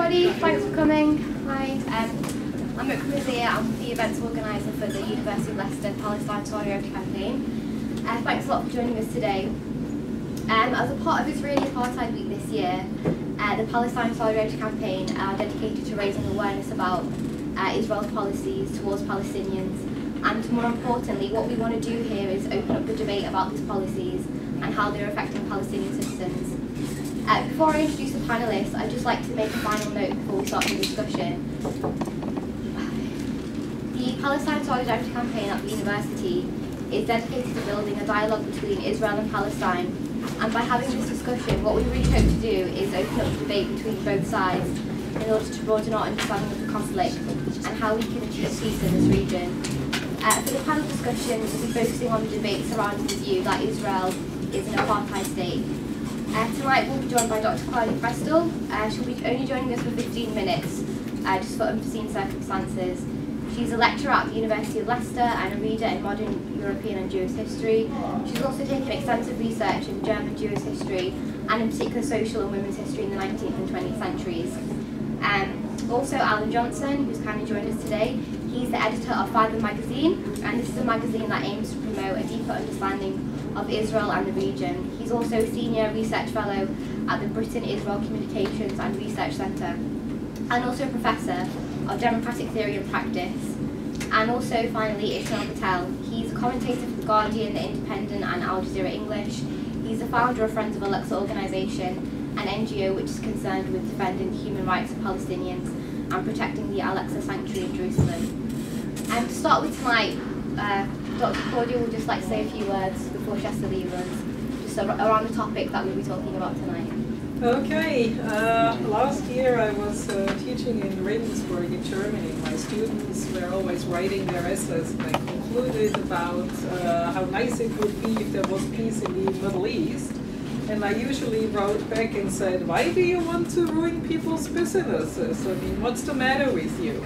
everybody, thanks for coming. Hi, um, I'm Rick Brazier, I'm the events organiser for the University of Leicester Palestine Solidarity Campaign. Uh, thanks a lot for joining us today. Um, as a part of Israeli Apartheid Week this year, uh, the Palestine Solidarity Campaign are dedicated to raising awareness about uh, Israel's policies towards Palestinians and more importantly what we want to do here is open up the debate about these policies and how they're affecting Palestinian citizens. Uh, before I introduce the panellists, I'd just like to make a final note before we start the discussion. The Palestine Solidarity Campaign at the university is dedicated to building a dialogue between Israel and Palestine. And by having this discussion, what we really hope to do is open up the debate between both sides in order to broaden our understanding of the conflict and how we can achieve peace in this region. Uh, for the panel discussion, we'll be focusing on the debate surrounding the view that Israel is an apartheid state uh, tonight we'll be joined by Dr. Claudia Prestel. Uh, she'll be only joining us for 15 minutes, uh, just for unforeseen circumstances. She's a lecturer at the University of Leicester and a reader in modern European and Jewish history. She's also taken extensive research in German Jewish history and in particular social and women's history in the 19th and 20th centuries. Um, also Alan Johnson, who's kindly joined us today. He's the editor of Fathom magazine, and this is a magazine that aims to promote a deeper understanding of Israel and the region. He's also a senior research fellow at the Britain-Israel Communications and Research Centre, and also a professor of democratic theory and practice. And also, finally, Ismail Patel. He's a commentator for The Guardian, The Independent, and Al Jazeera English. He's the founder of Friends of Al-Aqsa organisation, an NGO which is concerned with defending the human rights of Palestinians and protecting the Al-Aqsa sanctuary in Jerusalem. And to start with tonight, uh, Dr. Claudia will just like to say a few words before Chester leaves us, just around the topic that we'll be talking about tonight. Okay, uh, last year I was uh, teaching in Regensburg in Germany. My students were always writing their essays and they concluded about uh, how nice it would be if there was peace in the Middle East. And I usually wrote back and said, why do you want to ruin people's businesses? I mean, what's the matter with you?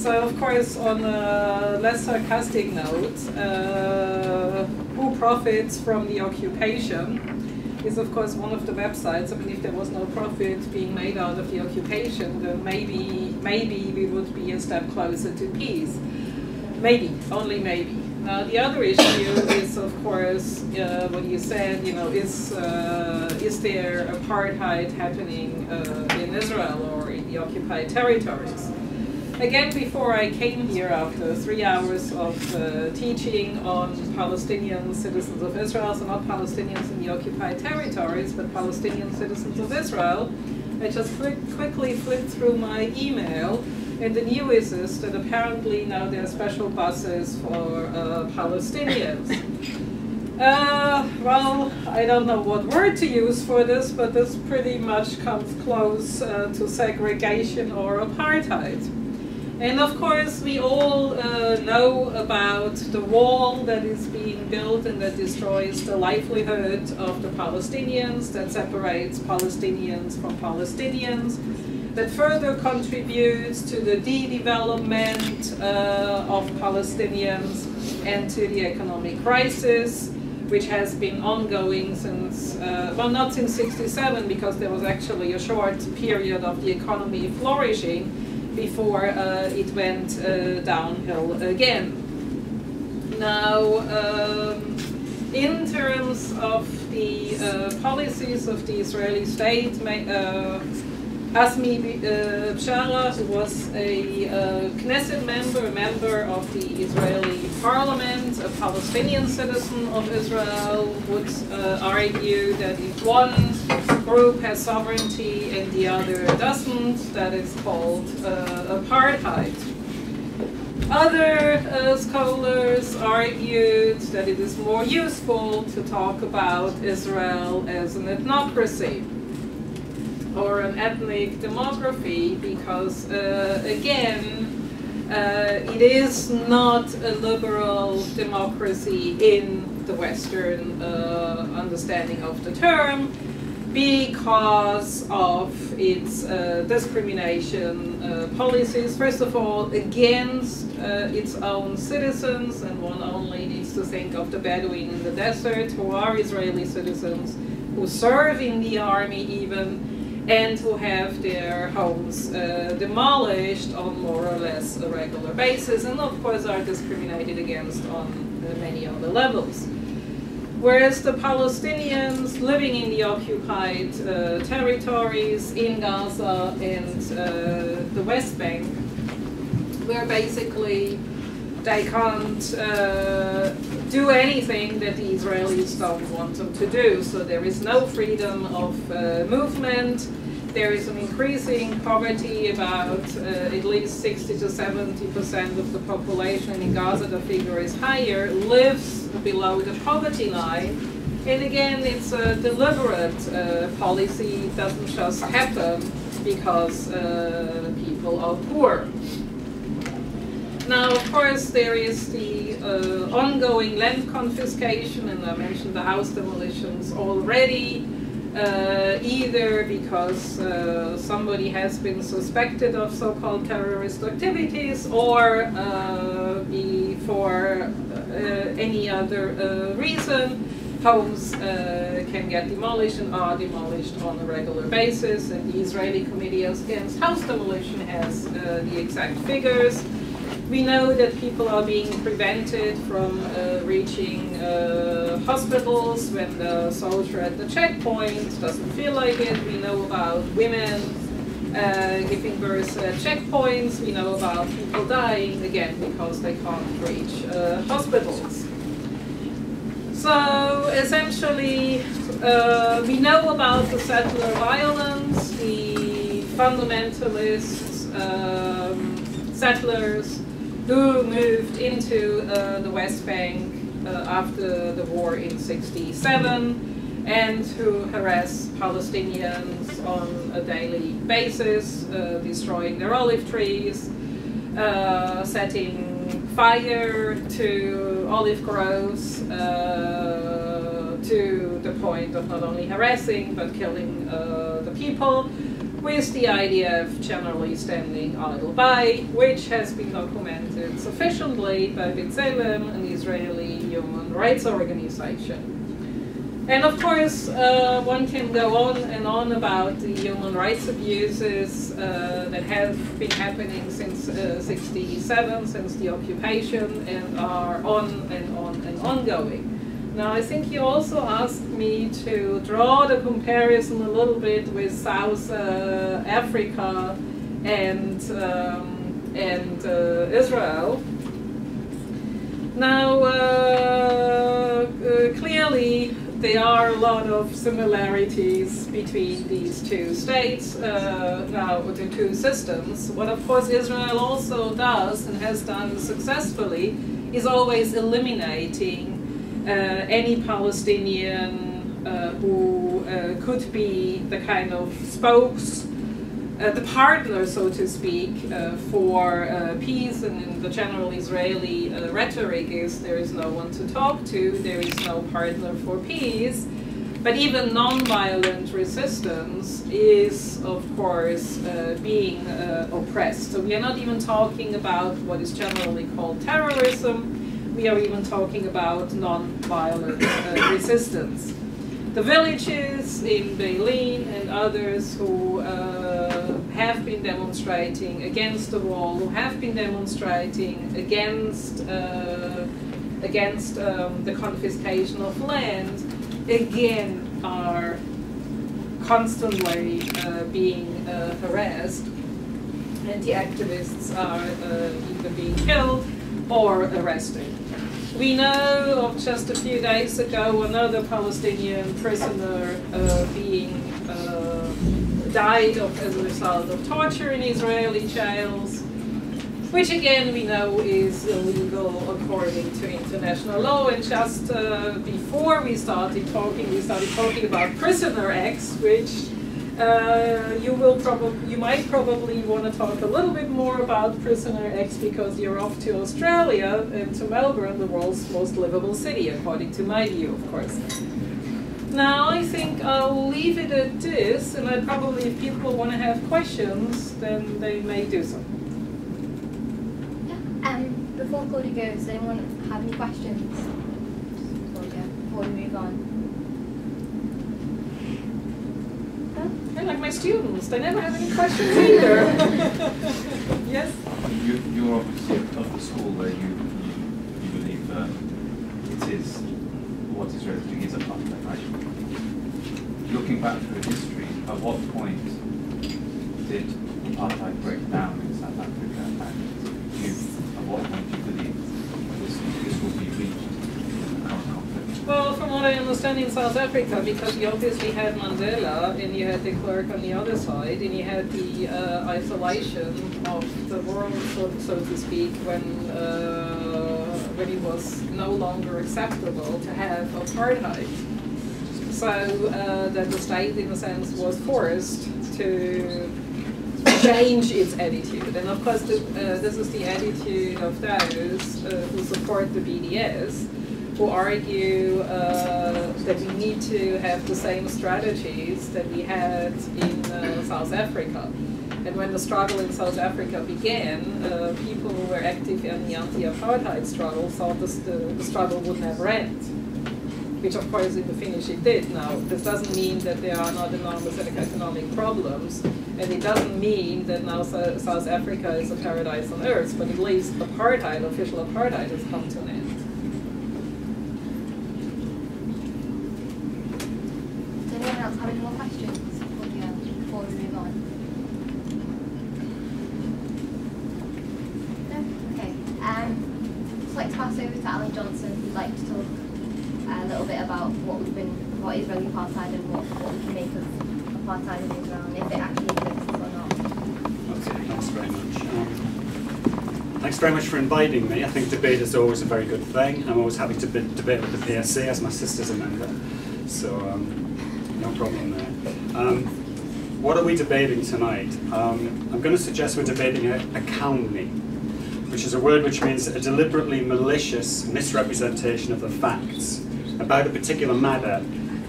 So of course, on a less sarcastic note, uh, who profits from the occupation is of course one of the websites. I mean, if there was no profit being made out of the occupation, then maybe maybe we would be a step closer to peace. Maybe, only maybe. Now the other issue is, of course, uh, what you said. You know, is uh, is there apartheid happening uh, in Israel or in the occupied territories? Again, before I came here after three hours of uh, teaching on Palestinian citizens of Israel, so not Palestinians in the occupied territories, but Palestinian citizens of Israel, I just quickly flipped through my email, and the news is that apparently now there are special buses for uh, Palestinians. Uh, well, I don't know what word to use for this, but this pretty much comes close uh, to segregation or apartheid. And of course, we all uh, know about the wall that is being built and that destroys the livelihood of the Palestinians, that separates Palestinians from Palestinians, that further contributes to the de-development uh, of Palestinians and to the economic crisis, which has been ongoing since, uh, well, not since 67, because there was actually a short period of the economy flourishing, before uh, it went uh, downhill again. Now, um, in terms of the uh, policies of the Israeli state, Azmi uh, who was a uh, Knesset member, a member of the Israeli parliament, a Palestinian citizen of Israel, would uh, argue that if one group has sovereignty and the other doesn't, that is called uh, apartheid. Other uh, scholars argued that it is more useful to talk about Israel as an ethnocracy or an ethnic demography because, uh, again, uh, it is not a liberal democracy in the Western uh, understanding of the term because of its uh, discrimination uh, policies, first of all, against uh, its own citizens, and one only needs to think of the Bedouin in the desert, who are Israeli citizens, who serve in the army even, and who have their homes uh, demolished on more or less a regular basis, and of course are discriminated against on uh, many other levels. Whereas the Palestinians living in the occupied uh, territories in Gaza and uh, the West Bank, where basically they can't uh, do anything that the Israelis don't want them to do. So there is no freedom of uh, movement. There is an increasing poverty, about uh, at least 60 to 70 percent of the population in Gaza, the figure is higher, lives below the poverty line. And again, it's a deliberate uh, policy, it doesn't just happen because uh, people are poor. Now, of course, there is the uh, ongoing land confiscation, and I mentioned the house demolitions already, uh, either because uh, somebody has been suspected of so-called terrorist activities or uh, for uh, any other uh, reason. Homes can get demolished and are demolished on a regular basis, and the Israeli Committee Against House Demolition has the exact figures. We know that people are being prevented from uh, reaching uh, hospitals when the soldier at the checkpoint doesn't feel like it. We know about women uh, giving birth at checkpoints. We know about people dying, again, because they can't reach uh, hospitals. So essentially, uh, we know about the settler violence, the fundamentalists, um, settlers, who moved into uh, the West Bank uh, after the war in 67 and who harass Palestinians on a daily basis, uh, destroying their olive trees, uh, setting fire to olive groves to the point of not only harassing but killing the people with the IDF generally standing idle by, which has been documented sufficiently by B'Tselem, an Israeli human rights organization. And of course, uh, one can go on and on about the human rights abuses uh, that have been happening since uh, 67, since the occupation, and are on and on and ongoing. Now, I think you also asked me to draw the comparison a little bit with South uh, Africa and, um, and uh, Israel. Now, uh, uh clearly, there are a lot of similarities between these two states, uh, now the two systems. What of course Israel also does and has done successfully is always eliminating any Palestinian uh, who uh, could be the kind of spokes, the partner, so to speak, for peace and in the general Israeli rhetoric is there is no one to talk to, there is no partner for peace. But even non-violent resistance is, of course, uh, being uh, oppressed. So we are not even talking about what is generally called terrorism, we are even talking about non-violent uh, resistance. The villages in Bil'in and others who uh, have been demonstrating against the wall, who have been demonstrating against, uh, against um, the confiscation of land, again are constantly uh, being uh, harassed and the activists are uh, either being killed or arrested. We know of just a few days ago another Palestinian prisoner uh, being uh, died of, as a result of torture in Israeli jails, which again we know is illegal according to international law. And just uh, before we started talking, we started talking about Prisoner X, which uh, you will probably, you might probably want to talk a little bit more about Prisoner X because you're off to Australia and to Melbourne, the world's most livable city, according to my view, of course. Now, I think I'll leave it at this, and I probably, if people want to have questions, then they may do so. Yeah. Um, before Claudia goes, anyone have any questions? Before we move on. They're like my students. They never have any questions either. yes. You, you're obviously of the school where you you, you believe that it is what Israel is doing is apartheid, right? Looking back through history, at what point did apartheid break down in South Africa, and you, at what point do you believe this this will be reached in the current conflict? Well, from what I understand in South Africa, because you obviously had Mandela and you had de Klerk on the other side, and you had the uh, isolation of the world, so, so to speak, when uh, when it was no longer acceptable to have apartheid. So uh, that the state, in a sense, was forced to change its attitude. And of course, the, uh, this is the attitude of those uh, who support the BDS, who argue uh, that we need to have the same strategies that we had in uh, South Africa. And when the struggle in South Africa began, uh, people who were active in the anti-apartheid struggle thought this, the, the struggle would never end which of course in the finish it did. Now, this doesn't mean that there are not enormous economic problems, and it doesn't mean that now so South Africa is a paradise on earth, but at least apartheid, official apartheid, has come to an end. Does anyone else have any more questions before we, uh, before we move on? No? Okay. Um, I'd like to pass over to Alan Johnson, who'd like to talk a little bit about what we've been, what Israeli apartheid and what, what we can make of apartheid in Israel and if it actually exists or not. Okay, thanks very much. Um, thanks very much for inviting me. I think debate is always a very good thing. I'm always happy to debate with the PSC as my sister's a member, so um, no problem there. Um, what are we debating tonight? Um, I'm going to suggest we're debating a, a calumny, which is a word which means a deliberately malicious misrepresentation of the facts about a particular matter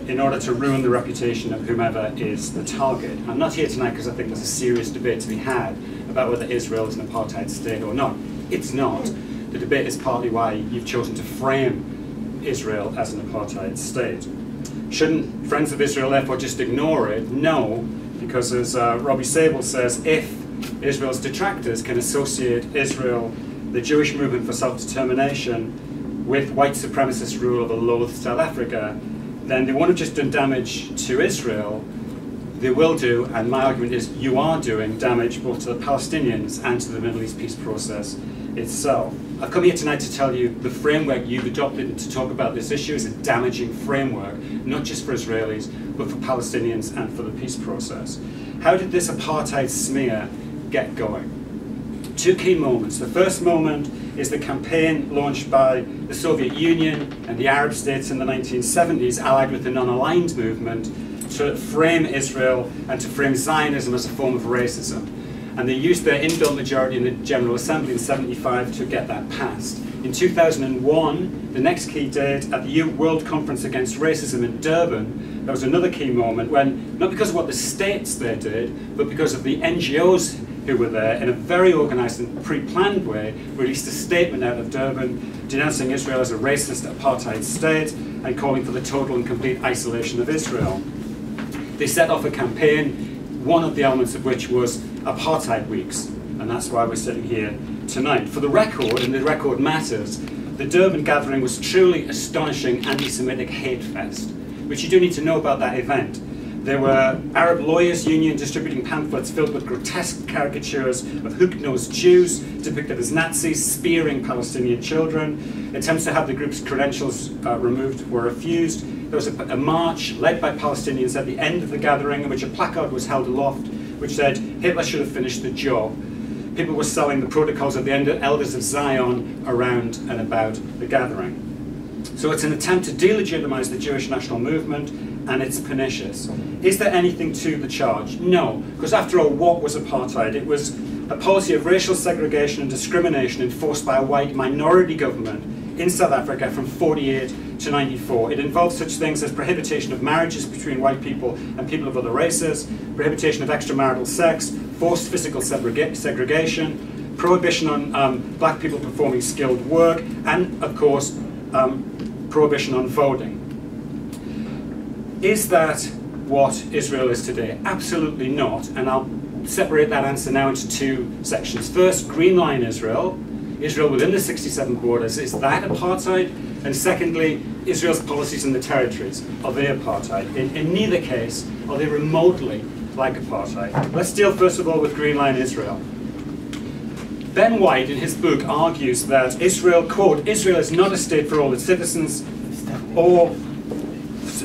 in order to ruin the reputation of whomever is the target. I'm not here tonight because I think there's a serious debate to be had about whether Israel is an apartheid state or not. It's not. The debate is partly why you've chosen to frame Israel as an apartheid state. Shouldn't Friends of Israel therefore just ignore it? No, because as uh, Robbie Sabel says, if Israel's detractors can associate Israel, the Jewish movement for self-determination, with white supremacist rule of a loathed South Africa, then they won't have just done damage to Israel, they will do, and my argument is you are doing damage both to the Palestinians and to the Middle East peace process itself. I've come here tonight to tell you the framework you've adopted to talk about this issue is a damaging framework, not just for Israelis, but for Palestinians and for the peace process. How did this apartheid smear get going? Two key moments. The first moment is the campaign launched by the Soviet Union and the Arab states in the 1970s, allied with the non-aligned movement, to frame Israel and to frame Zionism as a form of racism. And they used their inbuilt majority in the General Assembly in 75 to get that passed. In 2001, the next key date, at the World Conference Against Racism in Durban, there was another key moment when, not because of what the states there did, but because of the NGOs who were there, in a very organised and pre-planned way, released a statement out of Durban denouncing Israel as a racist apartheid state and calling for the total and complete isolation of Israel. They set off a campaign, one of the elements of which was apartheid weeks, and that's why we're sitting here tonight. For the record, and the record matters, the Durban gathering was truly astonishing anti-Semitic hate fest, which you do need to know about that event. There were Arab Lawyers Union distributing pamphlets filled with grotesque caricatures of hook-nosed Jews depicted as Nazis spearing Palestinian children. Attempts to have the group's credentials uh, removed were refused. There was a, a, march led by Palestinians at the end of the gathering in which a placard was held aloft which said Hitler should have finished the job. People were selling the protocols of the Elders of Zion around and about the gathering. So it's an attempt to delegitimize the Jewish national movement and it's pernicious. Is there anything to the charge? No, because after all, what was apartheid? It was a policy of racial segregation and discrimination enforced by a white minority government in South Africa from 48 to 94. It involved such things as prohibition of marriages between white people and people of other races, prohibition of extramarital sex, forced physical segregation, prohibition on um, black people performing skilled work, and of course, um, prohibition on voting. Is that what Israel is today? Absolutely not. And I'll separate that answer now into two sections. First, Green Line Israel, Israel within the 67 borders, is that apartheid? And secondly, Israel's policies in the territories, are they apartheid? In, in neither case are they remotely like apartheid. Let's deal first of all with Green Line Israel. Ben White, in his book, argues that Israel, quote, Israel is not a state for all its citizens, or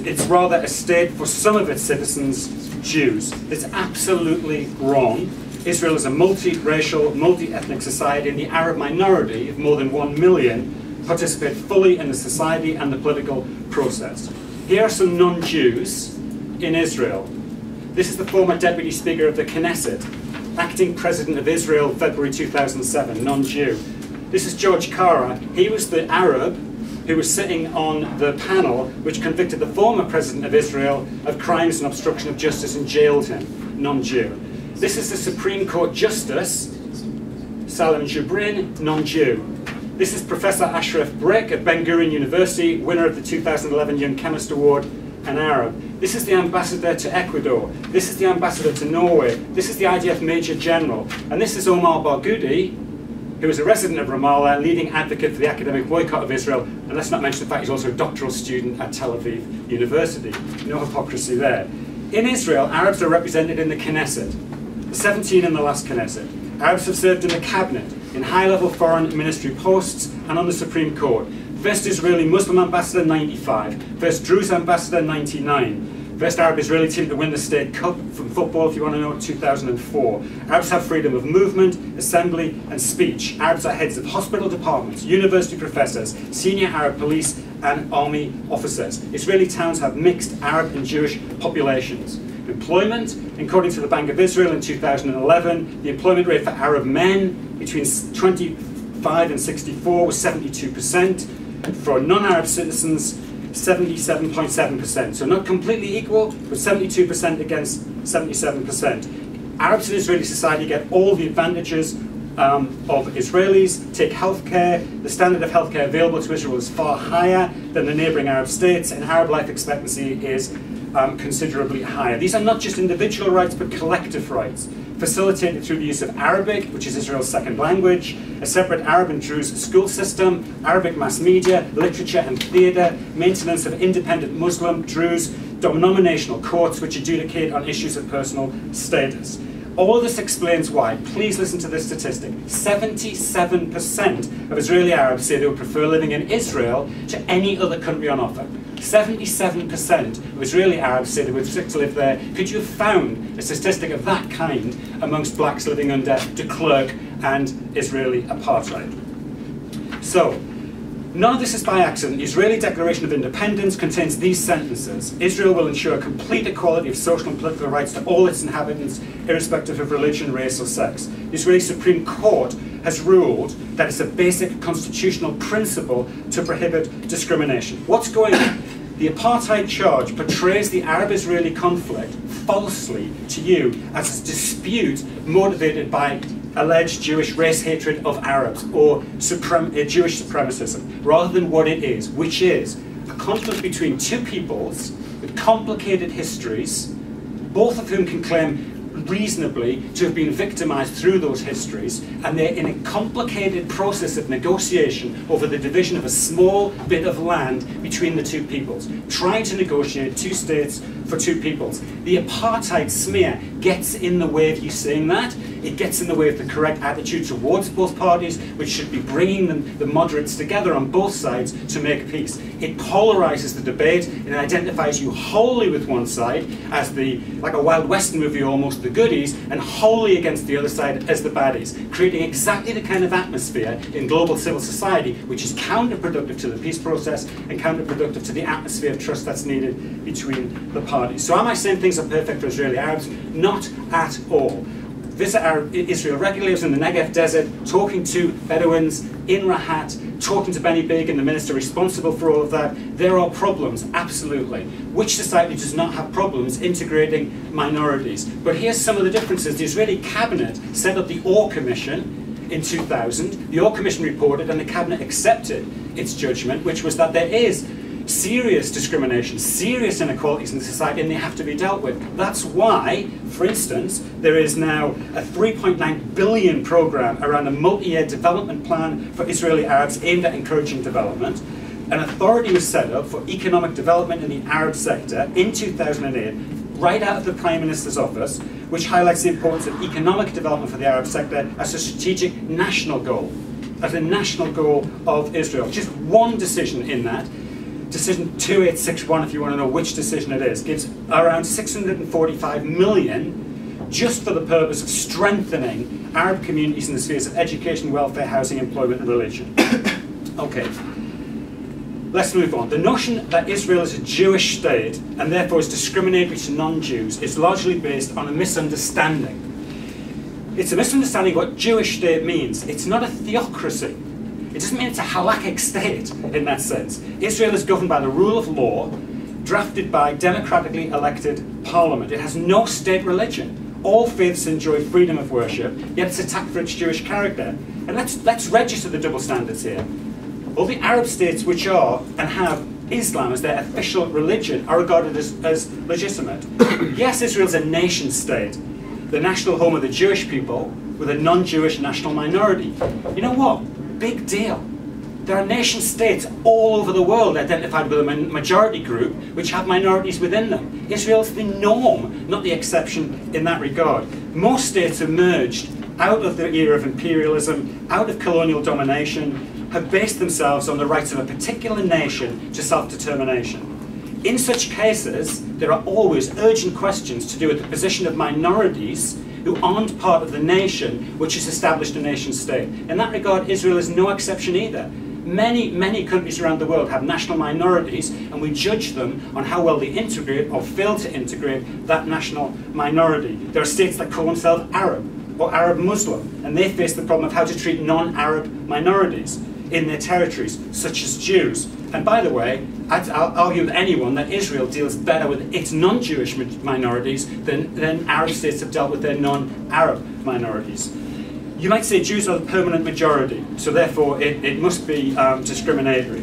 it's rather a state for some of its citizens, Jews. It's absolutely wrong. Israel is a multi-racial, multi-ethnic society, and the Arab minority of more than one million participate fully in the society and the political process. Here are some non-Jews in Israel. This is the former Deputy Speaker of the Knesset, acting President of Israel, February 2007, non-Jew. This is George Karra. He was the Arab who was sitting on the panel which convicted the former President of Israel of crimes and obstruction of justice and jailed him, non-Jew. This is the Supreme Court Justice, Salim Joubran, non-Jew. This is Professor Ashraf Brik at Ben Gurion University, winner of the 2011 Young Chemist Award, an Arab. This is the ambassador to Ecuador. This is the ambassador to Norway. This is the IDF Major General. And this is Omar Barghouti, who is a resident of Ramallah, leading advocate for the academic boycott of Israel, and let's not mention the fact he's also a doctoral student at Tel Aviv University. No hypocrisy there. In Israel, Arabs are represented in the Knesset, 17 in the last Knesset. Arabs have served in the cabinet, in high-level foreign ministry posts, and on the Supreme Court. First Israeli Muslim ambassador 95, first Druze ambassador 99, First Arab Israeli team to win the state cup from football, if you want to know, 2004. Arabs have freedom of movement, assembly, and speech. Arabs are heads of hospital departments, university professors, senior Arab police, and army officers. Israeli towns have mixed Arab and Jewish populations. Employment, according to the Bank of Israel in 2011, the employment rate for Arab men between 25 and 64 was 72%. For non-Arab citizens, 77.7%. So not completely equal, but 72% against 77%. Arabs in Israeli society get all the advantages um, of Israelis, take healthcare. The standard of healthcare available to Israel is far higher than the neighboring Arab states, and Arab life expectancy is um, considerably higher. These are not just individual rights, but collective rights facilitated through the use of Arabic, which is Israel's second language, a separate Arab and Druze school system, Arabic mass media, literature and theatre, maintenance of independent Muslim, Druze, denominational courts which adjudicate on issues of personal status. All this explains why, please listen to this statistic, 77% of Israeli Arabs say they would prefer living in Israel to any other country on offer. 77% of Israeli Arabs say they would stick to live there. Could you have found a statistic of that kind amongst blacks living under de Klerk and Israeli apartheid? So, None of this is by accident. The Israeli Declaration of Independence contains these sentences. Israel will ensure complete equality of social and political rights to all its inhabitants, irrespective of religion, race, or sex. The Israeli Supreme Court has ruled that it's a basic constitutional principle to prohibit discrimination. What's going on? The apartheid charge portrays the Arab-Israeli conflict falsely to you as a dispute motivated by alleged Jewish race hatred of Arabs or suprem uh, Jewish supremacism, rather than what it is, which is a conflict between two peoples with complicated histories, both of whom can claim reasonably to have been victimized through those histories, and they're in a complicated process of negotiation over the division of a small bit of land between the two peoples, trying to negotiate two states for two peoples. The apartheid smear gets in the way of you saying that. It gets in the way of the correct attitude towards both parties, which should be bringing them, the moderates together on both sides to make peace. It polarizes the debate and identifies you wholly with one side as the, like a Wild Western movie almost, the goodies, and wholly against the other side as the baddies, creating exactly the kind of atmosphere in global civil society which is counterproductive to the peace process and counterproductive to the atmosphere of trust that's needed between the parties. So am I saying things are perfect for Israeli Arabs? Not at all visit Israel regularly. I was in the Negev desert talking to Bedouins in Rahat, talking to Benny Begin, the minister responsible for all of that. There are problems, absolutely. Which society does not have problems integrating minorities? But here's some of the differences. The Israeli cabinet set up the Or Commission in 2000. The Or Commission reported and the cabinet accepted its judgment, which was that there is serious discrimination, serious inequalities in society, and they have to be dealt with. That's why, for instance, there is now a 3.9 billion program around a multi-year development plan for Israeli Arabs aimed at encouraging development. An authority was set up for economic development in the Arab sector in 2008, right out of the Prime Minister's office, which highlights the importance of economic development for the Arab sector as a strategic national goal, as a national goal of Israel. Just one decision in that decision 2861, if you want to know which decision it is, gives around 645 million just for the purpose of strengthening Arab communities in the spheres of education, welfare, housing, employment, and religion. okay. Let's move on. The notion that Israel is a Jewish state and therefore is discriminatory to non-Jews is largely based on a misunderstanding. It's a misunderstanding what Jewish state means. It's not a theocracy. It doesn't mean it's a halakhic state in that sense. Israel is governed by the rule of law, drafted by democratically elected parliament. It has no state religion. All faiths enjoy freedom of worship, yet it's attacked for its Jewish character. And let's, let's register the double standards here. All the Arab states which are and have Islam as their official religion are regarded as, as legitimate. yes, Israel's a nation state, the national home of the Jewish people, with a non-Jewish national minority. You know what? Big deal. There are nation states all over the world identified with a majority group which have minorities within them. Israel is the norm, not the exception in that regard. Most states emerged out of the era of imperialism, out of colonial domination, have based themselves on the rights of a particular nation to self-determination. In such cases, there are always urgent questions to do with the position of minorities who aren't part of the nation which has established a nation state. In that regard, Israel is no exception either. Many, many countries around the world have national minorities, and we judge them on how well they integrate or fail to integrate that national minority. There are states that call themselves Arab or Arab Muslim, and they face the problem of how to treat non-Arab minorities in their territories, such as Jews. And by the way, I'd argue with anyone that Israel deals better with its non-Jewish minorities than, than Arab states have dealt with their non-Arab minorities. You might say Jews are the permanent majority, so therefore it, it must be um, discriminatory.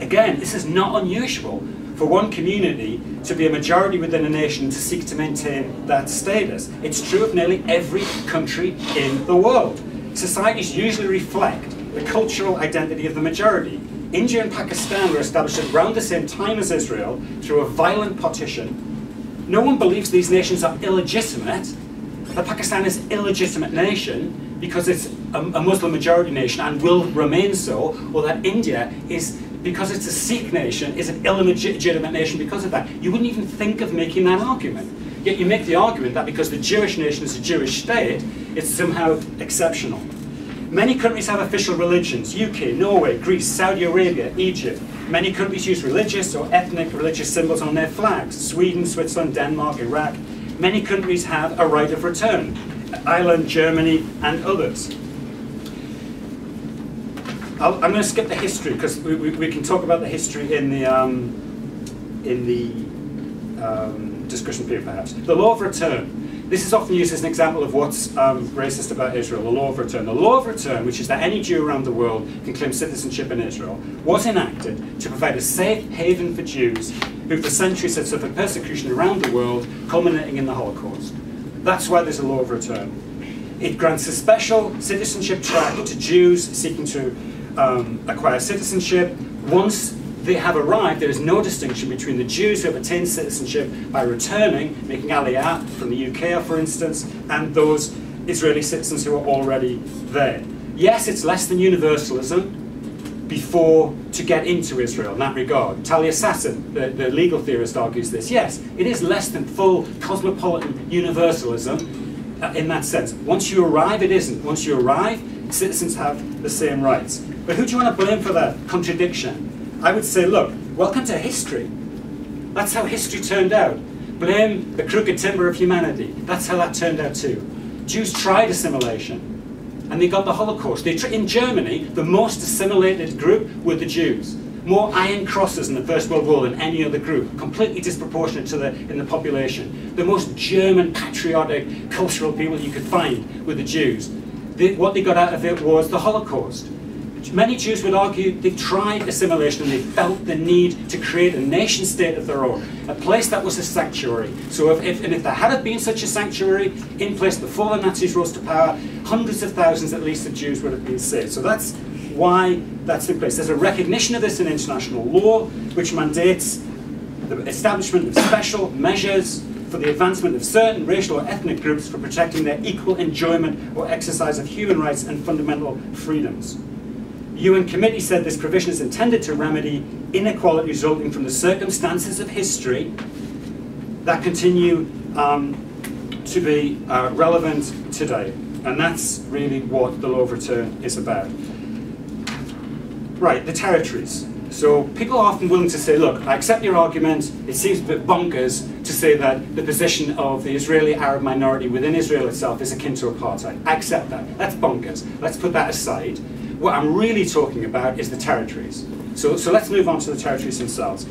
Again, this is not unusual for one community to be a majority within a nation to seek to maintain that status. It's true of nearly every country in the world. Societies usually reflect the cultural identity of the majority. India and Pakistan were established around the same time as Israel through a violent partition. No one believes these nations are illegitimate, that Pakistan is an illegitimate nation because it's a, a Muslim majority nation and will remain so, or that India is because it's a Sikh nation, is an illegitimate nation because of that. You wouldn't even think of making that argument. Yet you make the argument that because the Jewish nation is a Jewish state, it's somehow exceptional. Many countries have official religions, UK, Norway, Greece, Saudi Arabia, Egypt. Many countries use religious or ethnic religious symbols on their flags, Sweden, Switzerland, Denmark, Iraq. Many countries have a right of return, Ireland, Germany, and others. i am going to skip the history because we, we, we, can talk about the history in the, um, in the um, discussion period perhaps. The law of return. This is often used as an example of what's um, racist about Israel, the law of return. The law of return, which is that any Jew around the world can claim citizenship in Israel, was enacted to provide a safe haven for Jews who for centuries had suffered persecution around the world, culminating in the Holocaust. That's why there's a law of return. It grants a special citizenship track to Jews seeking to um, acquire citizenship once they have arrived, there is no distinction between the Jews who have attained citizenship by returning, making aliyah from the UK, for instance, and those Israeli citizens who are already there. Yes, it's less than universalism before to get into Israel in that regard. Talia Sasson, the, the legal theorist, argues this. Yes, it is less than full cosmopolitan universalism uh, in that sense. Once you arrive, it isn't. Once you arrive, citizens have the same rights. But who do you want to blame for that contradiction? I would say, look, welcome to history. That's how history turned out. Blame the crooked timber of humanity. That's how that turned out too. Jews tried assimilation, and they got the Holocaust. They in Germany, the most assimilated group were the Jews. More iron crosses in the First World War than any other group, completely disproportionate to the in the population. The most German, patriotic, cultural people you could find were the Jews. They, what they got out of it was the Holocaust. Many Jews would argue they tried assimilation and they felt the need to create a nation state of their own, a place that was a sanctuary. So if, if, and if there had been such a sanctuary in place before the Nazis rose to power, hundreds of thousands at least of Jews would have been saved. So that's why that's in place. There's a recognition of this in international law, which mandates the establishment of special measures for the advancement of certain racial or ethnic groups for protecting their equal enjoyment or exercise of human rights and fundamental freedoms. UN committee said this provision is intended to remedy inequality resulting from the circumstances of history that continue um, to be uh, relevant today. And that's really what the law of return is about. Right, the territories. So people are often willing to say, look, I accept your argument, it seems a bit bonkers to say that the position of the Israeli Arab minority within Israel itself is akin to apartheid. I accept that. That's bonkers. Let's put that aside. What I'm really talking about is the territories. So, so let's move on to the territories themselves.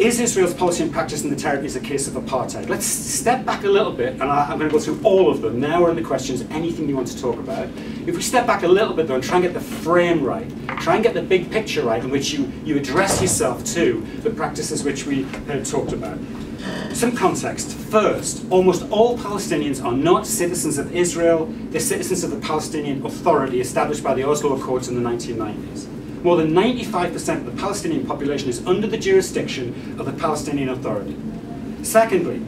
Is Israel's policy and practice in the territories a case of apartheid? Let's step back a little bit, and I, am going to go through all of them. Now we're in the questions, anything you want to talk about. If we step back a little bit though and try and get the frame right, try and get the big picture right in which you, you address yourself to the practices which we had talked about. Some context. First, almost all Palestinians are not citizens of Israel, they're citizens of the Palestinian Authority established by the Oslo Accords in the 1990s. More than 95% of the Palestinian population is under the jurisdiction of the Palestinian Authority. Secondly,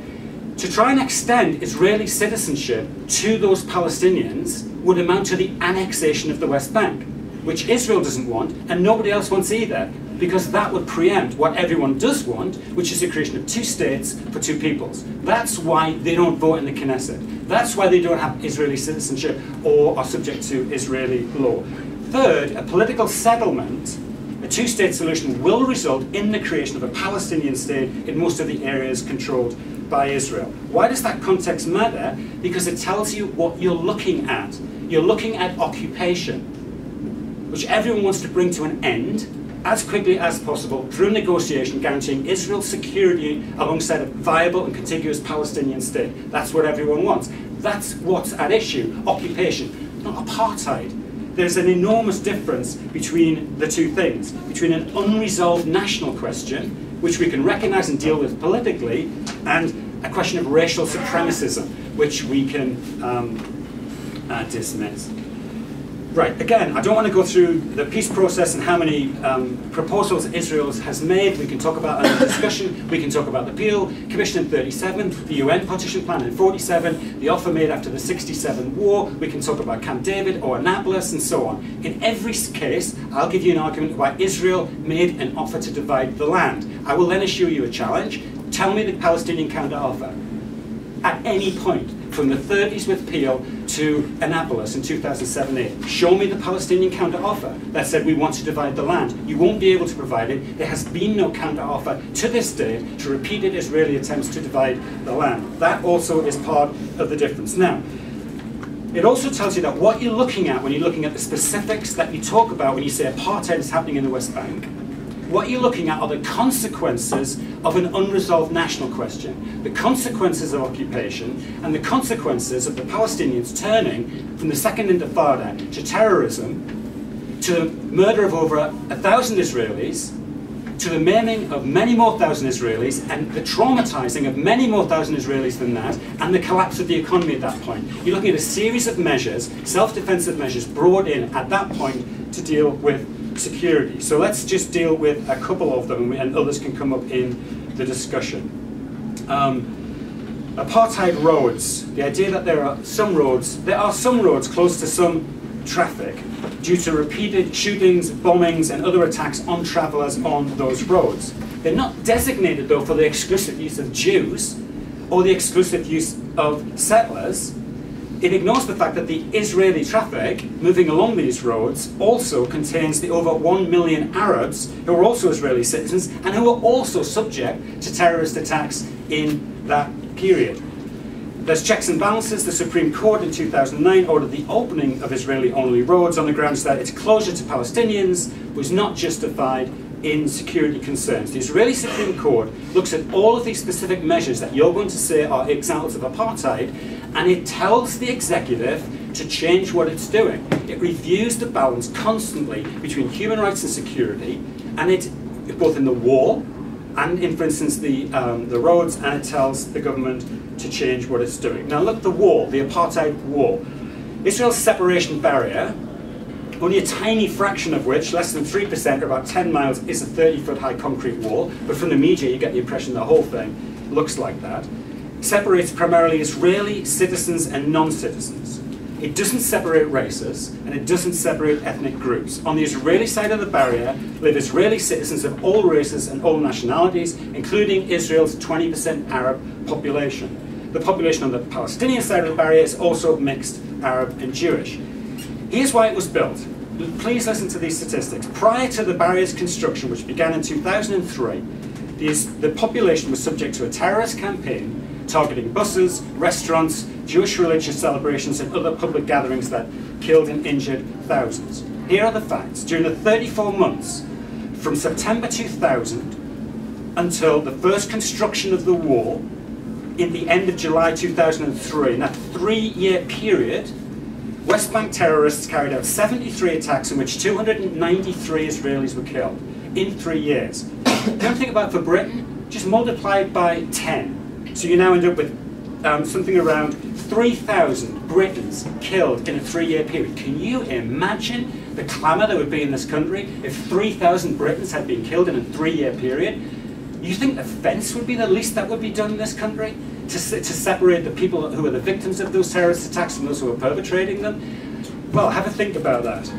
to try and extend Israeli citizenship to those Palestinians would amount to the annexation of the West Bank, which Israel doesn't want and nobody else wants either, because that would preempt what everyone does want, which is the creation of two states for two peoples. That's why they don't vote in the Knesset. That's why they don't have Israeli citizenship or are subject to Israeli law. Third, a political settlement, a two-state solution will result in the creation of a Palestinian state in most of the areas controlled by Israel. Why does that context matter? Because it tells you what you're looking at. You're looking at occupation, which everyone wants to bring to an end as quickly as possible through negotiation guaranteeing Israel's security alongside a viable and contiguous Palestinian state. That's what everyone wants. That's what's at issue, occupation, not apartheid there's an enormous difference between the two things, between an unresolved national question, which we can recognise and deal with politically, and a question of racial supremacism, which we can um, uh, dismiss. Right, again, I don't want to go through the peace process and how many um, proposals Israel has made. We can talk about the discussion. We can talk about the Peel Commission in 37, the UN Partition Plan in 47, the offer made after the 67 war. We can talk about Camp David or Annapolis and so on. In every case, I'll give you an argument why Israel made an offer to divide the land. I will then issue you a challenge. Tell me the Palestinian counter-offer. At any point, from the 30s with Peel to Annapolis in 2007-8. Show me the Palestinian counter-offer that said we want to divide the land. You won't be able to provide it. There has been no counter-offer to this day to repeated Israeli attempts to divide the land. That also is part of the difference. Now, it also tells you that what you're looking at when you're looking at the specifics that you talk about when you say apartheid is happening in the West Bank, what you're looking at are the consequences of an unresolved national question, the consequences of occupation, and the consequences of the Palestinians turning from the Second Intifada to terrorism, to the murder of over a thousand Israelis, to the maiming of many more thousand Israelis, and the traumatizing of many more thousand Israelis than that, and the collapse of the economy at that point. You're looking at a series of measures, self-defensive measures, brought in at that point to deal with security. So let's just deal with a couple of them and others can come up in the discussion. Um, apartheid roads, the idea that there are some roads, there are some roads close to some traffic due to repeated shootings, bombings and other attacks on travellers on those roads. They're not designated though for the exclusive use of Jews or the exclusive use of settlers, it ignores the fact that the Israeli traffic moving along these roads also contains the over 1 million Arabs who are also Israeli citizens and who are also subject to terrorist attacks in that period. There's checks and balances. The Supreme Court in 2009 ordered the opening of Israeli-only roads on the grounds that its closure to Palestinians was not justified in security concerns. The Israeli Supreme Court looks at all of these specific measures that you're going to say are examples of apartheid and it tells the executive to change what it's doing. It reviews the balance constantly between human rights and security, and it, both in the wall and in, for instance, the, um, the roads, and it tells the government to change what it's doing. Now look, the wall, the apartheid wall. Israel's separation barrier, only a tiny fraction of which, less than 3% or about 10 miles, is a 30-foot high concrete wall, but from the media you get the impression the whole thing looks like that, separates primarily Israeli citizens and non-citizens. It doesn't separate races, and it doesn't separate ethnic groups. On the Israeli side of the barrier live Israeli citizens of all races and all nationalities, including Israel's 20% Arab population. The population on the Palestinian side of the barrier is also mixed Arab and Jewish. Here's why it was built. Please listen to these statistics. Prior to the barrier's construction, which began in 2003, the, the population was subject to a terrorist campaign targeting buses, restaurants, Jewish religious celebrations, and other public gatherings that killed and injured thousands. Here are the facts. During the 34 months from September 2000 until the first construction of the wall in the end of July 2003, in that three-year period, West Bank terrorists carried out 73 attacks in which 293 Israelis were killed in three years. Don't think about for Britain, just multiply it by 10. So you now end up with um, something around 3,000 Britons killed in a three-year period. Can you imagine the clamour that would be in this country if 3,000 Britons had been killed in a three-year period? You think a fence would be the least that would be done in this country? To, to separate the people who are the victims of those terrorist attacks from those who are perpetrating them? Well, have a think about that.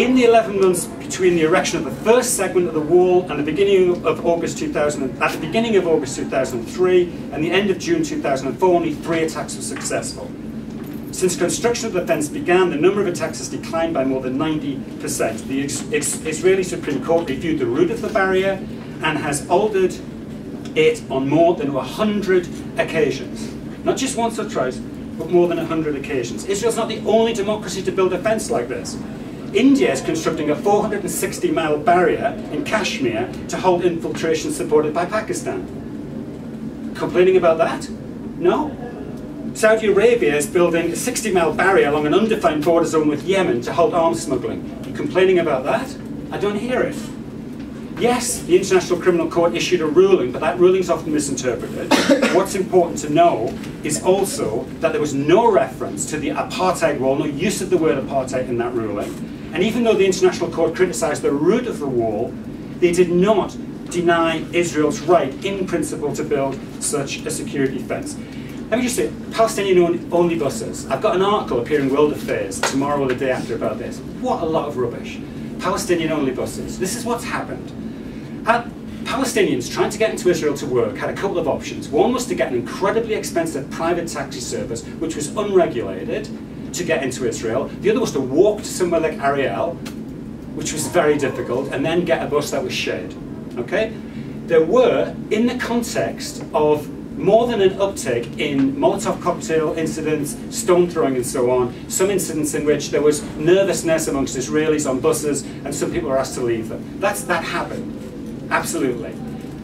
In the 11 months between the erection of the first segment of the wall and the beginning of August 2000, at the beginning of August 2003 and the end of June 2004, only three attacks were successful. Since construction of the fence began, the number of attacks has declined by more than 90%. The Israeli Supreme Court reviewed the route of the barrier and has altered it on more than 100 occasions. Not just once or twice, but more than 100 occasions. Israel's not the only democracy to build a fence like this. India is constructing a 460 mile barrier in Kashmir to hold infiltration supported by Pakistan. Complaining about that? No. Saudi Arabia is building a 60 mile barrier along an undefined border zone with Yemen to hold arms smuggling. You complaining about that? I don't hear it. Yes, the International Criminal Court issued a ruling, but that ruling is often misinterpreted. What's important to know is also that there was no reference to the apartheid wall, no use of the word apartheid in that ruling. And even though the International Court criticised the route of the wall, they did not deny Israel's right, in principle, to build such a security fence. Let me just say, Palestinian only buses. I've got an article appearing in World Affairs tomorrow or the day after about this. What a lot of rubbish. Palestinian only buses. This is what's happened. Had Palestinians trying to get into Israel to work had a couple of options. One was to get an incredibly expensive private taxi service, which was unregulated, to get into Israel. The other was to walk to somewhere like Ariel, which was very difficult, and then get a bus that was shared. Okay? There were, in the context of more than an uptick in Molotov cocktail incidents, stone throwing and so on, some incidents in which there was nervousness amongst Israelis on buses and some people were asked to leave them. That's, that happened. Absolutely.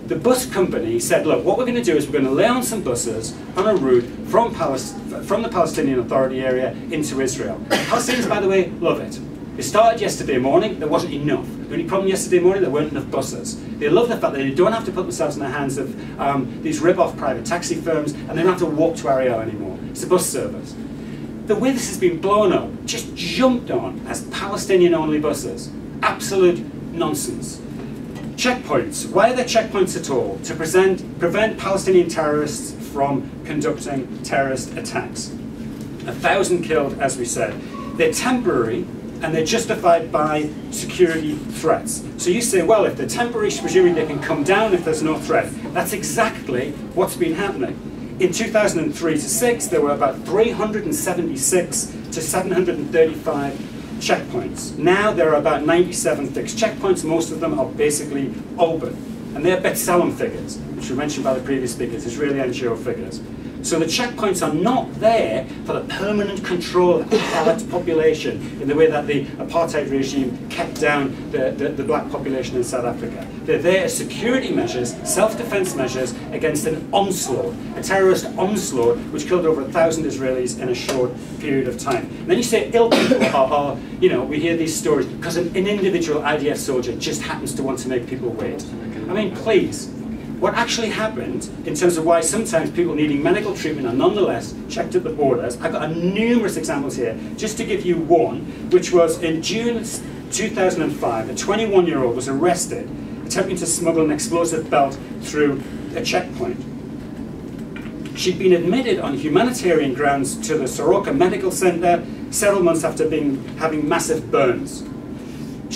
The bus company said, look, what we're going to do is we're going to lay on some buses on a route from, from the Palestinian Authority area into Israel. Palestinians, by the way, love it. It started yesterday morning, there wasn't enough. The only problem yesterday morning, there weren't enough buses. They love the fact that they don't have to put themselves in the hands of um, these rip-off private taxi firms and they don't have to walk to Ariel anymore. It's a bus service. The way this has been blown up, just jumped on as Palestinian-only buses. Absolute nonsense. Checkpoints. Why are there checkpoints at all? To present, prevent Palestinian terrorists from conducting terrorist attacks. A thousand killed, as we said. They're temporary and they're justified by security threats. So you say, well, if they're temporary, presumably they can come down if there's no threat. That's exactly what's been happening. In 2003 to 6, there were about 376 to 735 checkpoints. Now there are about 97 fixed checkpoints. Most of them are basically open. And they're B'Tselem figures, which were mentioned by the previous speakers, Israeli NGO figures. So the checkpoints are not there for the permanent control of the pallet population in the way that the apartheid regime kept down the, the, the black population in South Africa. They're there as security measures, self-defense measures against an onslaught, a terrorist onslaught which killed over a thousand Israelis in a short period of time. And then you say ill people are, are you know, we hear these stories because an, an individual IDF soldier just happens to want to make people wait. I mean, please, what actually happened in terms of why sometimes people needing medical treatment are nonetheless checked at the borders. I've got a numerous examples here, just to give you one, which was in June 2005, a 21 year old was arrested attempting to smuggle an explosive belt through a checkpoint. She'd been admitted on humanitarian grounds to the Soroka Medical Center several months after being, having massive burns.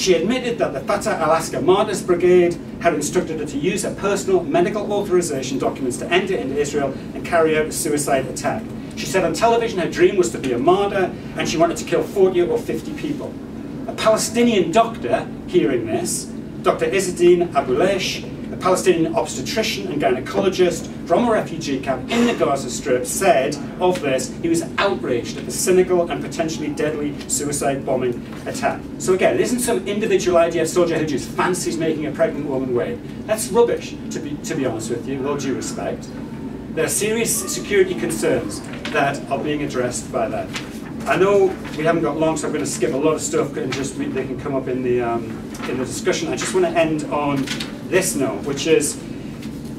She admitted that the Fatah Al-Aqsa Martyrs Brigade had instructed her to use her personal medical authorization documents to enter into Israel and carry out a suicide attack. She said on television her dream was to be a martyr and she wanted to kill 40 or 50 people. A Palestinian doctor, hearing this, Dr. Izzeldin Abuelaish, a Palestinian obstetrician and gynecologist from a refugee camp in the Gaza Strip, said of this he was outraged at the cynical and potentially deadly suicide bombing attack. So again, it isn't some individual IDF soldier who just fancies making a pregnant woman wait. That's rubbish, to be, to be honest with you, with all due respect. There are serious security concerns that are being addressed by that. I know we haven't got long, so I'm going to skip a lot of stuff and just they can come up in the um, in the discussion. I just want to end on this note, which is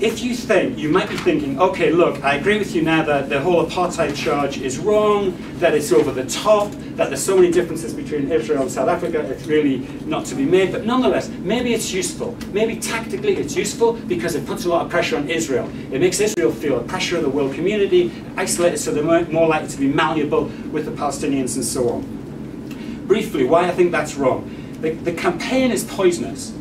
if you think, you might be thinking, okay, look, I agree with you now that the whole apartheid charge is wrong, that it's over the top, that there's so many differences between Israel and South Africa, it's really not to be made. But nonetheless, maybe it's useful. Maybe tactically it's useful because it puts a lot of pressure on Israel. It makes Israel feel a pressure of the world community, isolated so they're more likely to be malleable with the Palestinians and so on. Briefly, why I think that's wrong. The, the campaign is poisonous.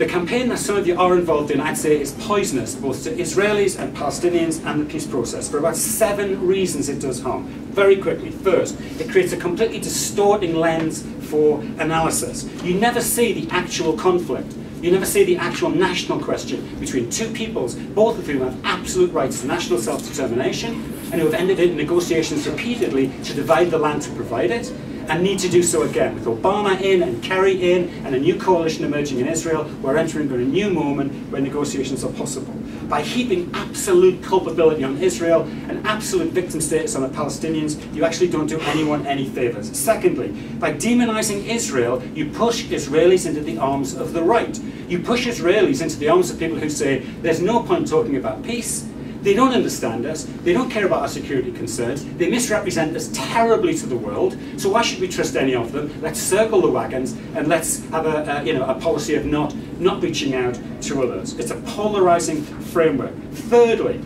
The campaign that some of you are involved in, I'd say, is poisonous both to Israelis and Palestinians and the peace process for about seven reasons it does harm. Very quickly. First, it creates a completely distorting lens for analysis. You never see the actual conflict. You never see the actual national question between two peoples, both of whom have absolute rights to national self-determination and who have ended in negotiations repeatedly to divide the land to provide it and need to do so again. With Obama in and Kerry in and a new coalition emerging in Israel, we're entering a new moment where negotiations are possible. By heaping absolute culpability on Israel and absolute victim status on the Palestinians, you actually don't do anyone any favours. Secondly, by demonising Israel, you push Israelis into the arms of the right. You push Israelis into the arms of people who say, there's no point talking about peace, they don't understand us. They don't care about our security concerns. They misrepresent us terribly to the world. So why should we trust any of them? Let's circle the wagons and let's have a, a you know a policy of not not reaching out to others. It's a polarizing framework. Thirdly,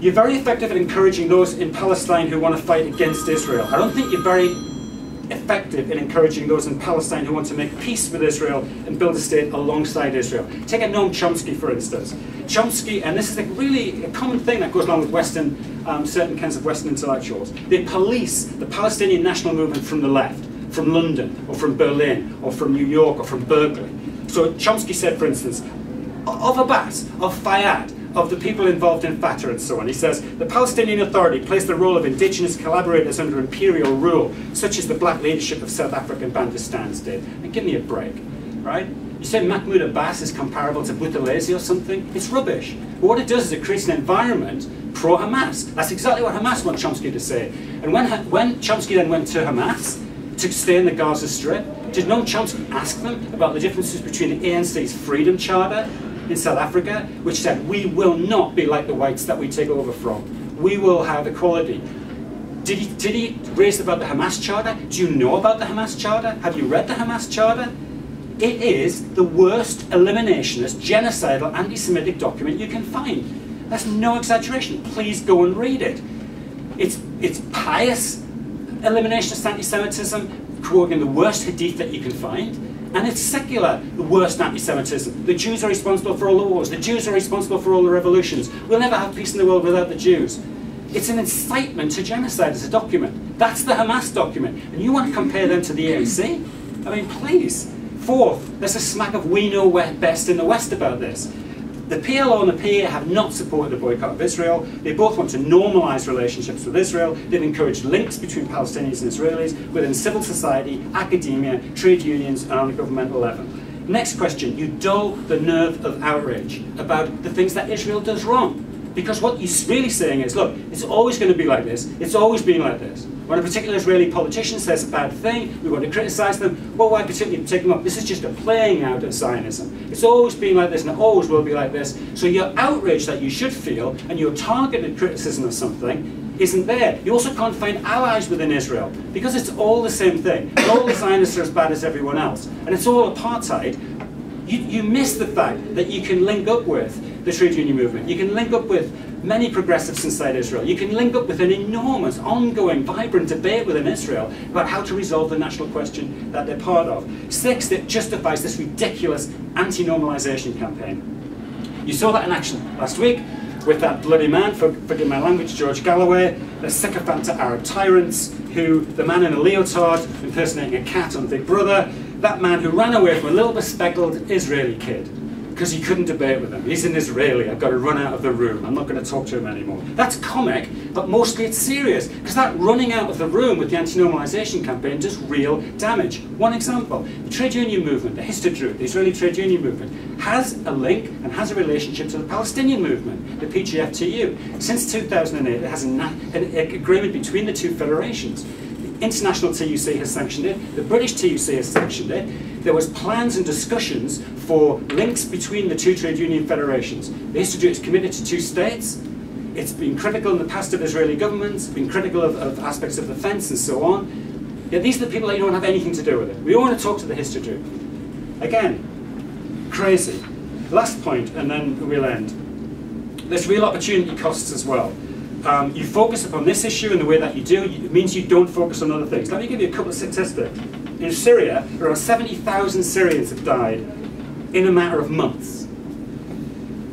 you're very effective at encouraging those in Palestine who want to fight against Israel. I don't think you're very effective in encouraging those in Palestine who want to make peace with Israel and build a state alongside Israel. Take a Noam Chomsky, for instance. Chomsky, and this is a really a common thing that goes along with Western, um, certain kinds of Western intellectuals. They police the Palestinian national movement from the left, from London, or from Berlin, or from New York, or from Berkeley. So Chomsky said, for instance, of Abbas, of Fayyad, of the people involved in Fatah and so on. He says, the Palestinian Authority plays the role of indigenous collaborators under imperial rule, such as the black leadership of South African Bantustans did. And give me a break, right? You say Mahmoud Abbas is comparable to Buthelezi or something? It's rubbish. But what it does is it creates an environment pro-Hamas. That's exactly what Hamas want Chomsky to say. And when, when Chomsky then went to Hamas to stay in the Gaza Strip, did Noam Chomsky ask them about the differences between the ANC's Freedom Charter in South Africa, which said we will not be like the whites that we take over from. We will have equality. Did he, did he raise about the Hamas Charter? Do you know about the Hamas Charter? Have you read the Hamas Charter? It is the worst eliminationist, genocidal, anti-Semitic document you can find. That's no exaggeration. Please go and read it. It's, it's pious eliminationist anti-Semitism, quoting the worst hadith that you can find, and it's secular, the worst anti-Semitism. The Jews are responsible for all the wars. The Jews are responsible for all the revolutions. We'll never have peace in the world without the Jews. It's an incitement to genocide as a document. That's the Hamas document. And you want to compare them to the ANC? I mean, please. Fourth, there's a smack of we know best in the West about this. The PLO and the PA have not supported the boycott of Israel. They both want to normalise relationships with Israel. They've encouraged links between Palestinians and Israelis within civil society, academia, trade unions, and on a governmental level. Next question, you dull the nerve of outrage about the things that Israel does wrong. Because what you're really saying is, look, it's always going to be like this. It's always been like this. When a particular Israeli politician says a bad thing, we want to criticise them. Well, why particularly take them up? This is just a playing out of Zionism. It's always been like this and it always will be like this. So your outrage that you should feel and your targeted criticism of something isn't there. You also can't find allies within Israel because it's all the same thing. All the Zionists are as bad as everyone else. And it's all apartheid. You, you miss the fact that you can link up with the trade union movement. You can link up with many progressives inside Israel. You can link up with an enormous, ongoing, vibrant debate within Israel about how to resolve the national question that they're part of. Sixth, it justifies this ridiculous anti-normalization campaign. You saw that in action last week with that bloody man, for, forgive my language, George Galloway, the sycophant to Arab tyrants, who, the man in a leotard impersonating a cat on Big Brother, that man who ran away from a little bespectacled Israeli kid because he couldn't debate with him. He's an Israeli, I've got to run out of the room, I'm not going to talk to him anymore. That's comic, but mostly it's serious, because that running out of the room with the anti-normalization campaign does real damage. One example, the trade union movement, the Histadrut, the Israeli trade union movement, has a link and has a relationship to the Palestinian movement, the PGFTU. Since 2008, it has an, an agreement between the two federations international TUC has sanctioned it, the British TUC has sanctioned it. There was plans and discussions for links between the two trade union federations. The Histadrut is committed to two states. It's been critical in the past of Israeli governments, been critical of, of aspects of the fence and so on. Yet these are the people that don't have anything to do with it. We all want to talk to the Histadrut. Again, crazy. Last point, and then we'll end. There's real opportunity costs as well um, you focus upon this issue in the way that you do, it means you don't focus on other things. Let me give you a couple of statistics. In Syria, around 70,000 Syrians have died in a matter of months.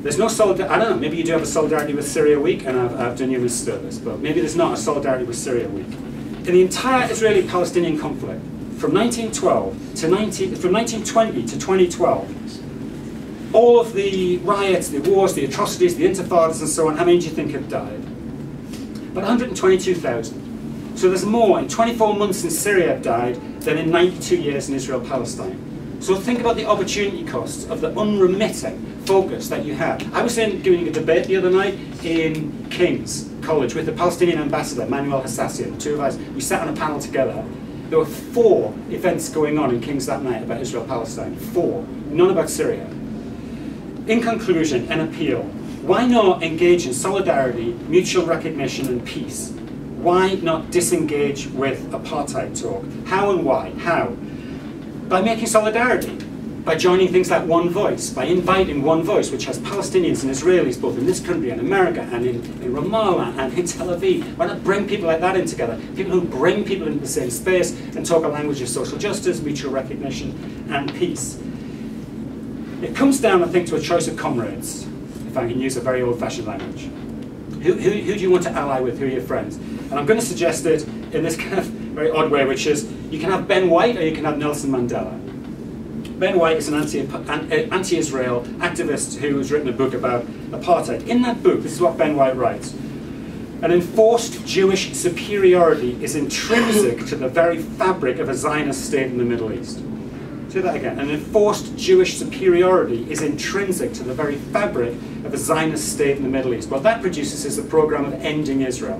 There's no solidarity, I don't know, maybe you do have a Solidarity with Syria week, and I've, I've done you a service, but maybe there's not a Solidarity with Syria week. In the entire Israeli-Palestinian conflict, from 1912 to 19, from 1920 to 2012, all of the riots, the wars, the atrocities, the intifadas and so on, how many do you think have died? But 122,000. So there's more in 24 months in Syria have died than in 92 years in Israel-Palestine. So think about the opportunity costs of the unremitting focus that you have. I was in giving a debate the other night in King's College with the Palestinian ambassador, Manuel Hassassian. Two of us, we sat on a panel together. There were four events going on in King's that night about Israel-Palestine. Four. None about Syria. In conclusion, an appeal. Why not engage in solidarity, mutual recognition and peace? Why not disengage with apartheid talk? How and why? How? By making solidarity, by joining things like One Voice, by inviting One Voice, which has Palestinians and Israelis both in this country and America and in, in Ramallah and in Tel Aviv. Why not bring people like that in together? People who bring people into the same space and talk a language of social justice, mutual recognition and peace. It comes down, I think, to a choice of comrades if I can use a very old-fashioned language. Who, who, who do you want to ally with? Who are your friends? And I'm going to suggest it in this kind of very odd way, which is you can have Ben White or you can have Nelson Mandela. Ben White is an anti-Israel activist who has written a book about apartheid. In that book, this is what Ben White writes. An enforced Jewish superiority is intrinsic to the very fabric of a Zionist state in the Middle East. Say that again. An enforced Jewish superiority is intrinsic to the very fabric of a Zionist state in the Middle East. What that produces is the program of ending Israel,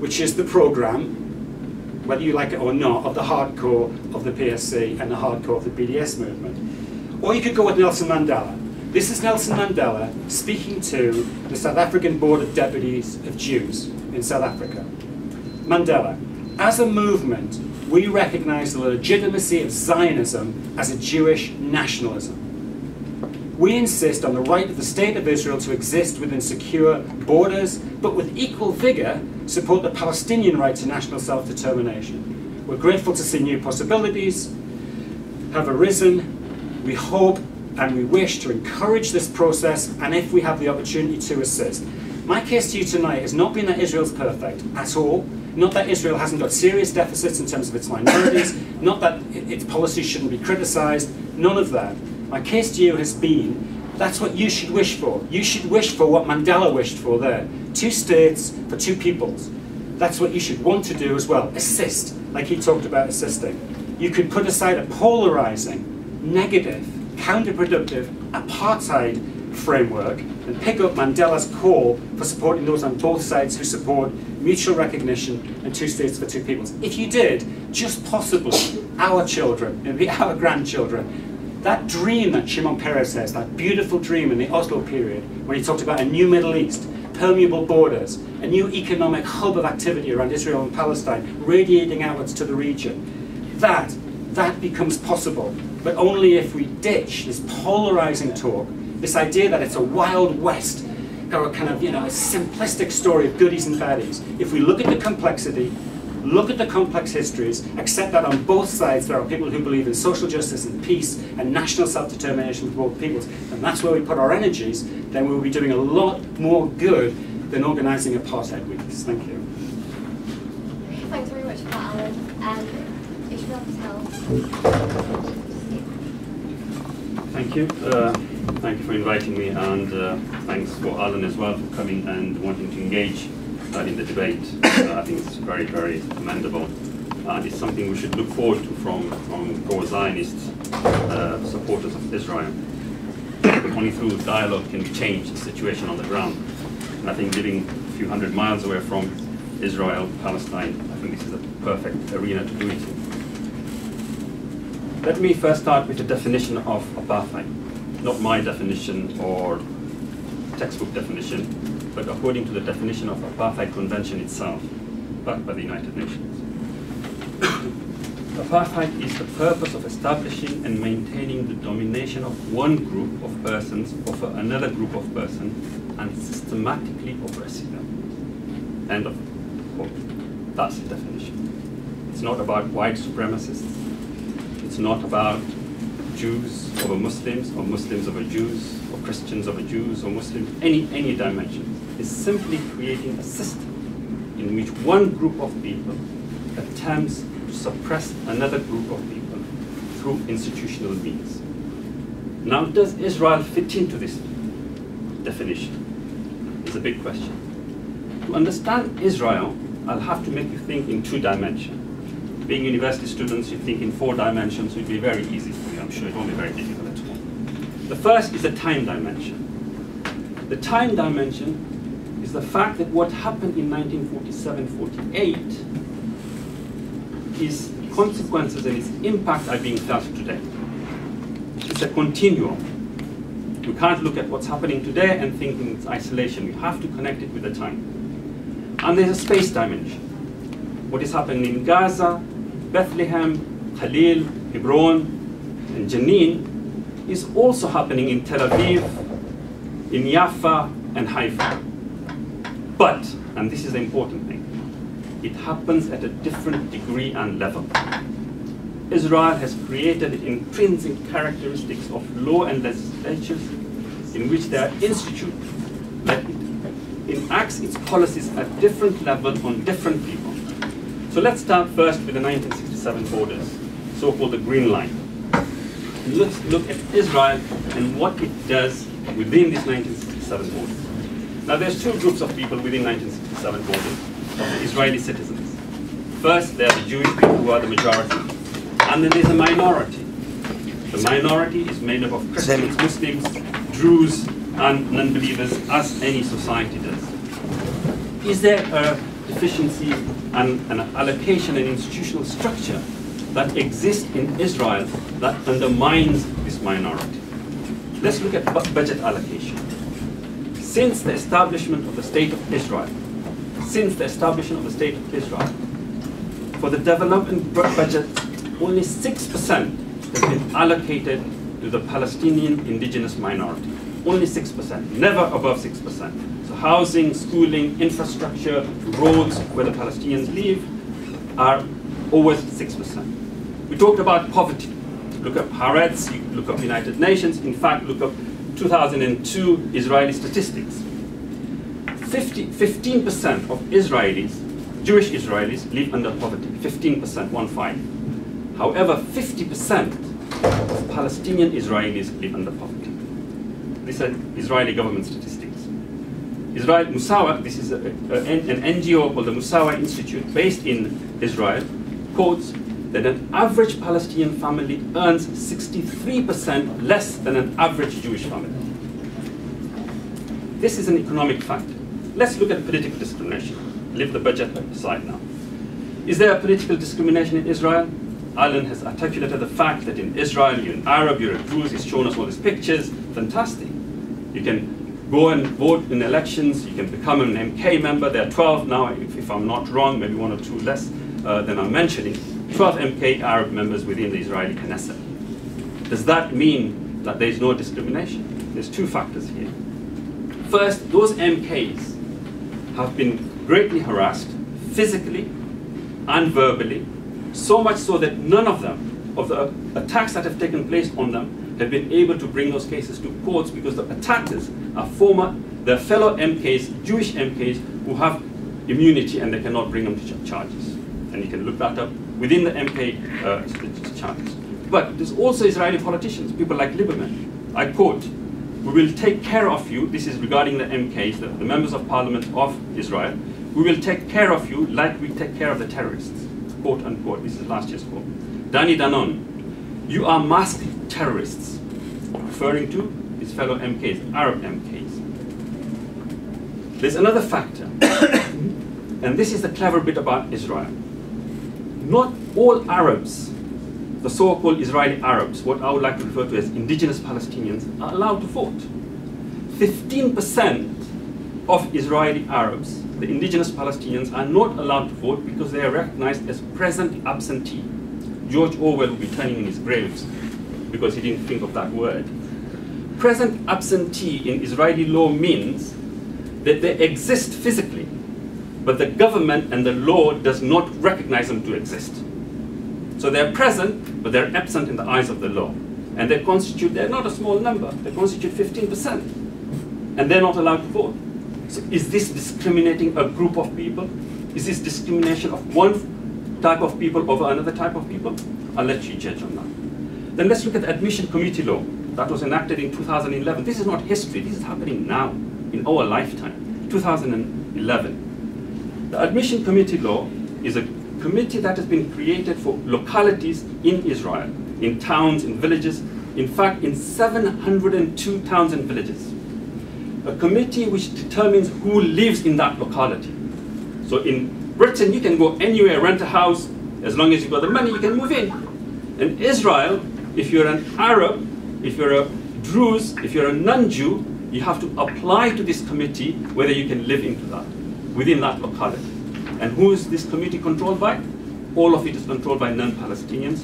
which is the program, whether you like it or not, of the hardcore of the PSC and the hardcore of the BDS movement. Or you could go with Nelson Mandela. This is Nelson Mandela speaking to the South African Board of Deputies of Jews in South Africa. Mandela, as a movement, we recognize the legitimacy of Zionism as a Jewish nationalism. We insist on the right of the State of Israel to exist within secure borders, but with equal vigour support the Palestinian right to national self-determination. We're grateful to see new possibilities have arisen. We hope and we wish to encourage this process, and if we have the opportunity to assist. My case to you tonight has not been that Israel's perfect at all. Not that Israel hasn't got serious deficits in terms of its minorities, not that its policies shouldn't be criticised, none of that. My case to you has been That's what you should wish for. You should wish for what Mandela wished for there. Two states for two peoples. That's what you should want to do as well. Assist, like he talked about assisting. You could put aside a polarizing, negative, counterproductive apartheid framework and pick up Mandela's call for supporting those on both sides who support mutual recognition and two states for two peoples. If you did, just possibly our children, maybe our grandchildren, that dream that Shimon Peres says, that beautiful dream in the Oslo period, when he talked about a new Middle East, permeable borders, a new economic hub of activity around Israel and Palestine, radiating outwards to the region, that, that becomes possible, but only if we ditch this polarizing talk this idea that it's a wild west, or a kind of, you know, a simplistic story of goodies and baddies. If we look at the complexity, look at the complex histories, accept that on both sides there are people who believe in social justice and peace and national self-determination for both peoples, and that's where we put our energies, then we'll be doing a lot more good than organising apartheid weeks. Thank you. Thanks very much for that, Alan. Um, Ismail Patel. Thank you. Uh, thank you for inviting me, and uh, thanks for Alan as well for coming and wanting to engage uh, in the debate. Uh, I think it's very, very commendable, and it's something we should look forward to from, from pro-Zionist uh, supporters of Israel. Only through dialogue can we change the situation on the ground. And I think living a few hundred miles away from Israel, Palestine, I think this is a perfect arena to do it in. Let me first start with the definition of apartheid. Not my definition or textbook definition, but according to the definition of apartheid convention itself, backed by the United Nations. apartheid is the purpose of establishing and maintaining the domination of one group of persons over another group of persons and systematically oppressing them. End of quote. That's the definition. It's not about white supremacists it's not about Jews over Muslims, or Muslims over Jews, or Christians over Jews, or Muslims, any, any dimension. It's simply creating a system in which one group of people attempts to suppress another group of people through institutional means. Now, does Israel fit into this definition? It's a big question. To understand Israel, I'll have to make you think in two dimensions being university students, you think in four dimensions it would be very easy for you. I'm sure it won't be very difficult at all. The first is the time dimension. The time dimension is the fact that what happened in 1947-48 is consequences and its impact are being felt today. It's a continuum. You can't look at what's happening today and think in its isolation. You have to connect it with the time. And there's a space dimension. What is happening in Gaza, Bethlehem, Khalil, Hebron, and Jenin is also happening in Tel Aviv, in Jaffa, and Haifa. But, and this is the important thing, it happens at a different degree and level. Israel has created intrinsic characteristics of law and legislatures in which there are institutes that it enacts its policies at different levels on different people. So let's start first with the 1967 borders, so-called the Green Line. Let's look at Israel and what it does within these 1967 borders. Now there's two groups of people within 1967 borders, of the Israeli citizens. First, there are the Jewish people who are the majority, and then there's a minority. The minority is made up of Christians, Muslims, Druze, and non-believers, as any society does. Is there a deficiency an allocation and institutional structure that exists in Israel that undermines this minority. Let's look at budget allocation. Since the establishment of the State of Israel, since the establishment of the State of Israel, for the development budget, only 6% has been allocated to the Palestinian indigenous minority. Only 6%, never above 6% housing, schooling, infrastructure, roads where the Palestinians live are always 6%. We talked about poverty. Look up Haaretz, look up United Nations, in fact, look up 2002 Israeli statistics. 50, 15% of Israelis, Jewish Israelis, live under poverty. 15%, one five. However, 50% of Palestinian Israelis live under poverty. these are Israeli government statistics. Israel Mossawa, this is a, a, an NGO called the Mossawa Institute based in Israel, quotes that an average Palestinian family earns 63% less than an average Jewish family. This is an economic fact. Let's look at political discrimination. Leave the budget aside now. Is there a political discrimination in Israel? Alan has articulated the fact that in Israel, you're an Arab, you're a Jew, he's shown us all these pictures. Fantastic. You can go and vote in elections, you can become an MK member. There are 12 now, if, if I'm not wrong, maybe one or two less uh, than I'm mentioning. 12 MK Arab members within the Israeli Knesset. Does that mean that there is no discrimination? There's two factors here. First, those MKs have been greatly harassed physically and verbally, so much so that none of them, of the attacks that have taken place on them, have been able to bring those cases to courts because the attackers are former, their fellow MKs, Jewish MKs, who have immunity and they cannot bring them to ch charges. And you can look that up within the MK uh, charges. But there's also Israeli politicians, people like Lieberman. I quote, we will take care of you, this is regarding the MKs, the, the members of parliament of Israel, we will take care of you like we take care of the terrorists, quote unquote. This is last year's quote. Danny Danon, you are masked terrorists, referring to his fellow MKs, Arab MKs. There's another factor, and this is the clever bit about Israel. Not all Arabs, the so-called Israeli Arabs, what I would like to refer to as indigenous Palestinians, are allowed to vote. 15% of Israeli Arabs the indigenous Palestinians are not allowed to vote because they are recognized as present absentee. George Orwell will be turning in his graves because he didn't think of that word. Present absentee in Israeli law means that they exist physically, but the government and the law does not recognize them to exist. So they're present, but they're absent in the eyes of the law. And they constitute, they're not a small number, they constitute 15%. And they're not allowed to vote. So is this discriminating a group of people? Is this discrimination of one type of people over another type of people? I'll let you judge on that. Then let's look at the admission committee law that was enacted in 2011. This is not history, this is happening now, in our lifetime, 2011. The admission committee law is a committee that has been created for localities in Israel, in towns, in villages, in fact, in 702 towns and villages a committee which determines who lives in that locality. So in Britain, you can go anywhere, rent a house, as long as you've got the money, you can move in. In Israel, if you're an Arab, if you're a Druze, if you're a non-Jew, you have to apply to this committee whether you can live into that, within that locality. And who is this committee controlled by? All of it is controlled by non-Palestinians.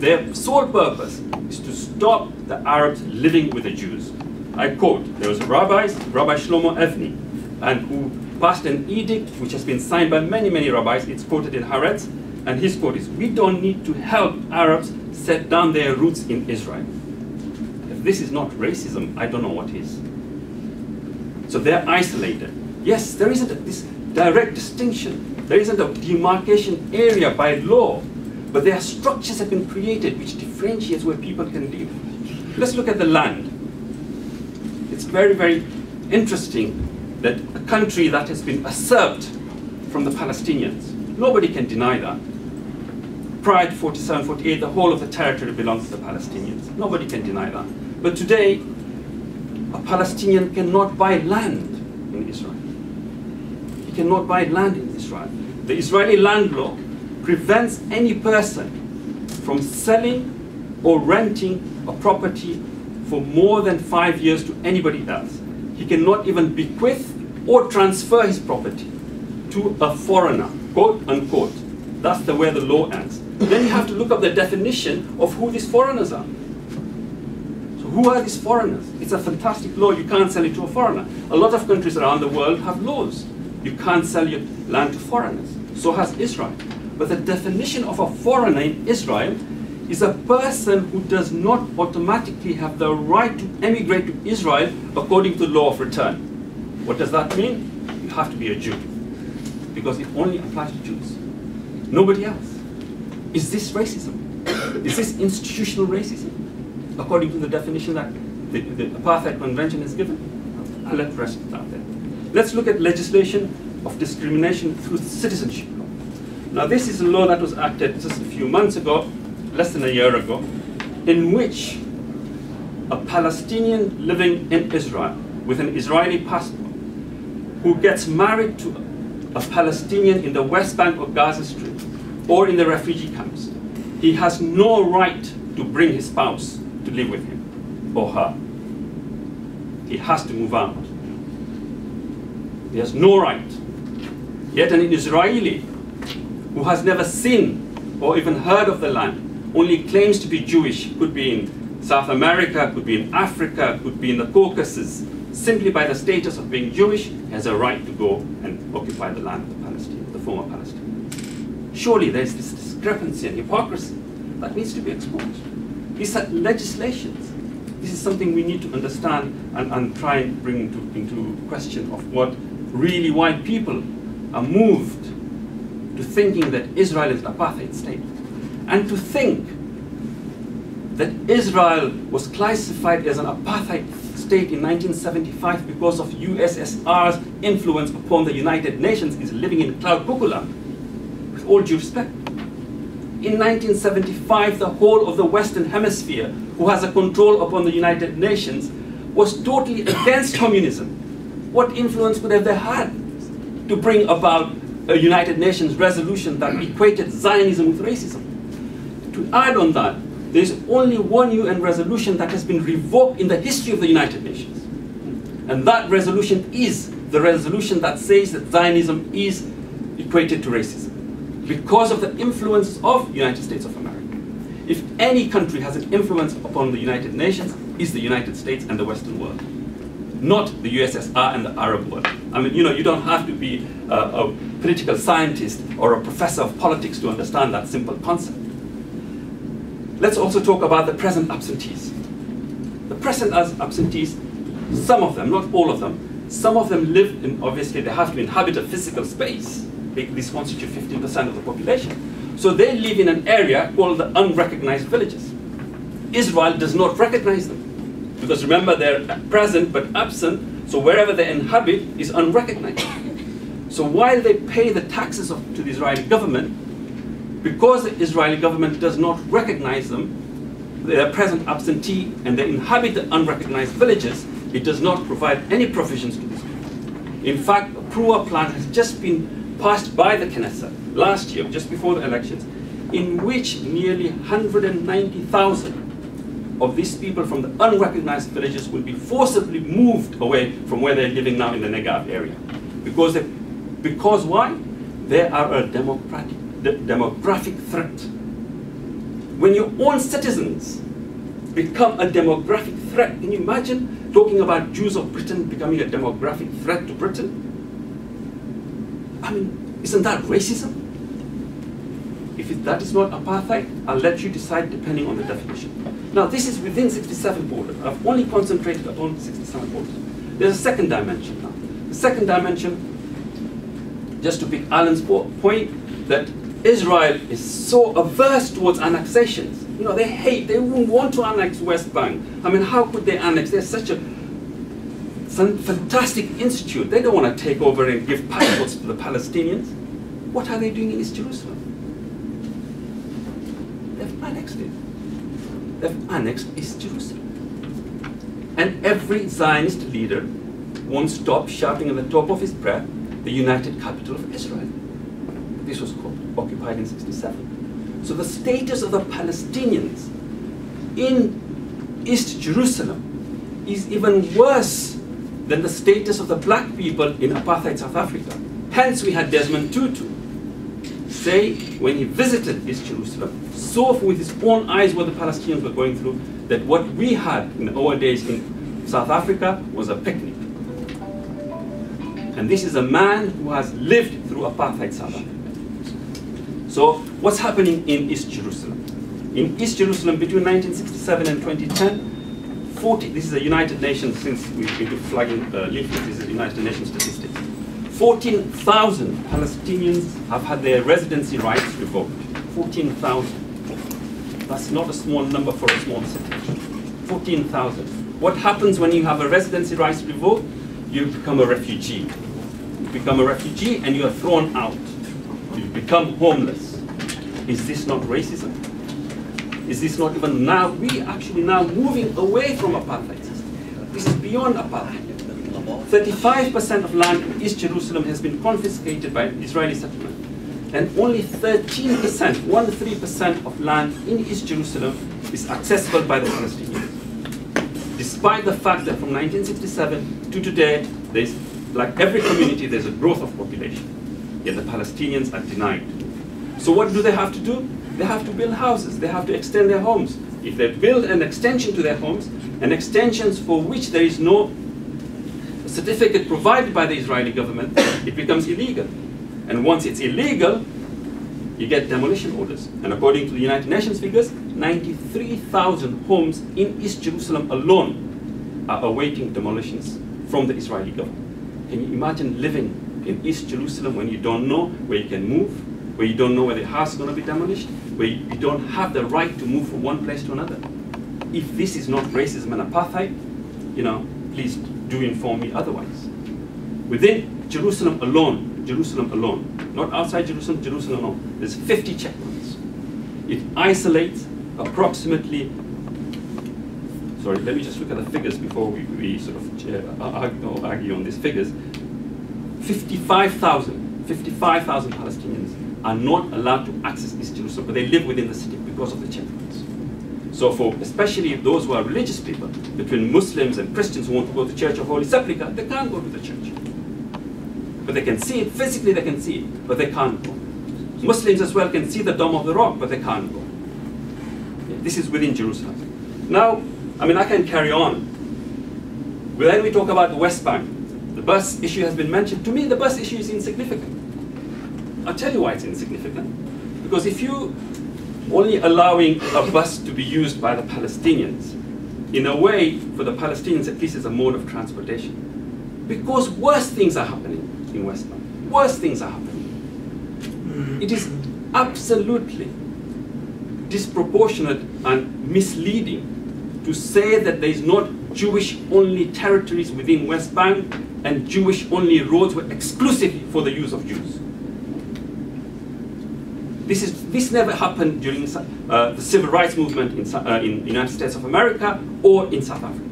their sole purpose is to stop the Arabs living with the Jews. I quote, there was a rabbi, Rabbi Shlomo Avni, and who passed an edict which has been signed by many, many rabbis. It's quoted in Haaretz, and his quote is, we don't need to help Arabs set down their roots in Israel. If this is not racism, I don't know what is. So they're isolated. Yes, there isn't a, this direct distinction. There isn't a demarcation area by law, but there are structures that have been created which differentiates where people can live. Let's look at the land it's very, very interesting that a country that has been usurped from the Palestinians, nobody can deny that. Prior to 47, 48, the whole of the territory belongs to the Palestinians. Nobody can deny that. But today, a Palestinian cannot buy land in Israel. He cannot buy land in Israel. The Israeli land law prevents any person from selling or renting a property for more than five years to anybody else. He cannot even bequeath or transfer his property to a foreigner, quote unquote. That's the way the law ends. Then you have to look up the definition of who these foreigners are. So who are these foreigners? It's a fantastic law. You can't sell it to a foreigner. A lot of countries around the world have laws. You can't sell your land to foreigners. So has Israel. But the definition of a foreigner in Israel is a person who does not automatically have the right to emigrate to Israel according to the law of return. What does that mean? You have to be a Jew. Because it only applies to Jews. Nobody else. Is this racism? Is this institutional racism? According to the definition that the, the Apartheid Convention has given. I'll let rest out there. Let's look at legislation of discrimination through citizenship. Law. Now, this is a law that was acted just a few months ago, less than a year ago, in which a Palestinian living in Israel with an Israeli passport who gets married to a Palestinian in the West Bank or Gaza Strip or in the refugee camps, he has no right to bring his spouse to live with him or her. He has to move out. He has no right. Yet an Israeli who has never seen or even heard of the land, only claims to be Jewish, could be in South America, could be in Africa, could be in the Caucasus, simply by the status of being Jewish, has a right to go and occupy the land of the Palestinians, the former Palestinians. Surely there's this discrepancy and hypocrisy that needs to be exposed. These are legislations. This is something we need to understand and, and try and bring into, into question of what really why people are moved to thinking that Israel is an apartheid state. And to think that Israel was classified as an apartheid state in 1975 because of USSR's influence upon the United Nations is living in cloud cuckoo with all due respect. In 1975, the whole of the Western Hemisphere, who has a control upon the United Nations, was totally against communism. What influence could have they had to bring about a United Nations resolution that equated Zionism with racism? To add on that, there is only one UN resolution that has been revoked in the history of the United Nations. And that resolution is the resolution that says that Zionism is equated to racism because of the influence of the United States of America. If any country has an influence upon the United Nations, is the United States and the Western world, not the USSR and the Arab world. I mean, you know, you don't have to be a political scientist or a professor of politics to understand that simple concept. Let's also talk about the present absentees. The present absentees, some of them, not all of them, some of them live in, obviously, they have to inhabit a physical space. These constitute 15% of the population. So they live in an area called the unrecognized villages. Israel does not recognize them. Because remember, they're present but absent, so wherever they inhabit is unrecognized. So while they pay the taxes of, to the Israeli government, because the Israeli government does not recognize them, they are present absentee and they inhabit the unrecognized villages, it does not provide any provisions to these people. In fact, a Prawer plan has just been passed by the Knesset last year, just before the elections, in which nearly 190,000 of these people from the unrecognized villages will be forcibly moved away from where they're living now in the Negev area. Because, they, because why? They are a democratic the demographic threat. When your own citizens become a demographic threat, can you imagine talking about Jews of Britain becoming a demographic threat to Britain? I mean, isn't that racism? If that is not apartheid, I'll let you decide depending on the definition. Now, this is within 67 borders. I've only concentrated upon 67 borders. There's a second dimension now. The second dimension, just to pick Alan's point, that Israel is so averse towards annexations. You know, they hate, they wouldn't want to annex West Bank. I mean, how could they annex? They're such a fantastic institute. They don't want to take over and give passports to the Palestinians. What are they doing in East Jerusalem? They've annexed it. They've annexed East Jerusalem. And every Zionist leader won't stop shouting at the top of his breath, the united capital of Israel. This was occupied in 67. So the status of the Palestinians in East Jerusalem is even worse than the status of the black people in apartheid South Africa. Hence we had Desmond Tutu say when he visited East Jerusalem, saw with his own eyes what the Palestinians were going through, that what we had in our days in South Africa was a picnic. And this is a man who has lived through apartheid South Africa. So what's happening in East Jerusalem? In East Jerusalem between 1967 and 2010, 40, this is the United Nations, since we've been flagging uh, leaflets, this is United Nations statistics. 14,000 Palestinians have had their residency rights revoked. 14,000. That's not a small number for a small city. 14,000. What happens when you have a residency rights revoked? You become a refugee. You become a refugee and you are thrown out. You become homeless. Is this not racism? Is this not even now? We actually now moving away from apartheid system. This is beyond apartheid. 35% of land in East Jerusalem has been confiscated by Israeli settlement. And only 13%, 1-3% of land in East Jerusalem is accessible by the Palestinians. Despite the fact that from 1967 to today, there's, like every community, there's a growth of population. Yet the Palestinians are denied. So what do they have to do? They have to build houses. They have to extend their homes. If they build an extension to their homes, and extensions for which there is no certificate provided by the Israeli government, it becomes illegal. And once it's illegal, you get demolition orders. And according to the United Nations figures, 93,000 homes in East Jerusalem alone are awaiting demolitions from the Israeli government. Can you imagine living in East Jerusalem when you don't know where you can move, where you don't know where the house is going to be demolished, where you don't have the right to move from one place to another? If this is not racism and apartheid, you know, please do inform me otherwise. Within Jerusalem alone, Jerusalem alone, not outside Jerusalem, Jerusalem alone, there's 50 checkpoints. It isolates approximately, sorry, let me just look at the figures before we, we sort of uh, argue, argue on these figures. 55,000, 55,000 Palestinians are not allowed to access East Jerusalem, but they live within the city because of the checkpoints. So for especially those who are religious people, between Muslims and Christians who want to go to the Church of Holy Sepulchre, they can't go to the church. But they can see it, physically they can see it, but they can't go. Muslims as well can see the Dome of the Rock, but they can't go. This is within Jerusalem. Now, I mean, I can carry on. But then we talk about the West Bank. The bus issue has been mentioned. To me, the bus issue is insignificant. I'll tell you why it's insignificant. Because if you only allowing a bus to be used by the Palestinians, in a way, for the Palestinians at least, is a mode of transportation. Because worse things are happening in West Bank. Worse things are happening. It is absolutely disproportionate and misleading to say that there is not Jewish-only territories within West Bank and Jewish-only roads were exclusively for the use of Jews. This, is, this never happened during uh, the civil rights movement in, uh, in the United States of America or in South Africa,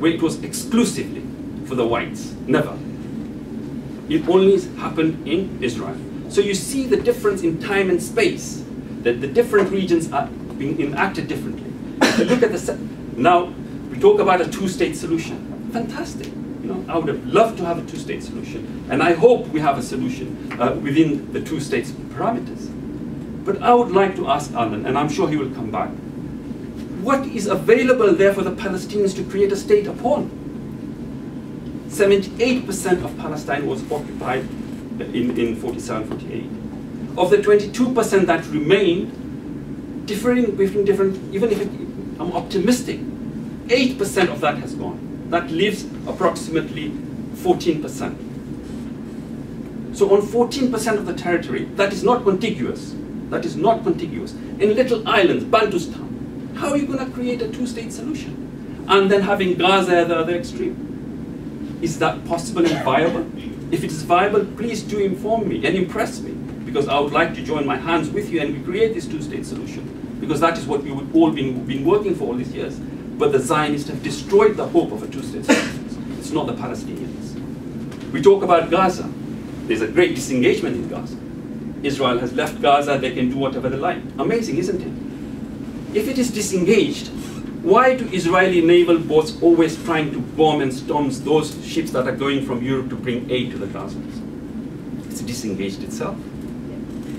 where it was exclusively for the whites. Never. It only happened in Israel. So you see the difference in time and space, that the different regions are being enacted differently. look at the, now we talk about a two-state solution. Fantastic. You know, I would have loved to have a two-state solution, and I hope we have a solution uh, within the two states parameters. But I would like to ask Alan, and I'm sure he will come back, what is available there for the Palestinians to create a state upon? 78% of Palestine was occupied in, in 47, 48. Of the 22% that remained, differing between different, even if it, I'm optimistic, 8% of that has gone. That leaves approximately 14%. So on 14% of the territory, that is not contiguous, that is not contiguous. In little islands, Bantustan, how are you going to create a two-state solution? And then having Gaza at the other extreme. Is that possible and viable? If it is viable, please do inform me and impress me, because I would like to join my hands with you and we create this two-state solution, because that is what we have all been, been working for all these years. But the Zionists have destroyed the hope of a two-state solution. It's not the Palestinians. We talk about Gaza. There's a great disengagement in Gaza. Israel has left Gaza, they can do whatever they like. Amazing, isn't it? If it is disengaged, why do Israeli naval boats always trying to bomb and storm those ships that are going from Europe to bring aid to the Gazans? It's disengaged itself.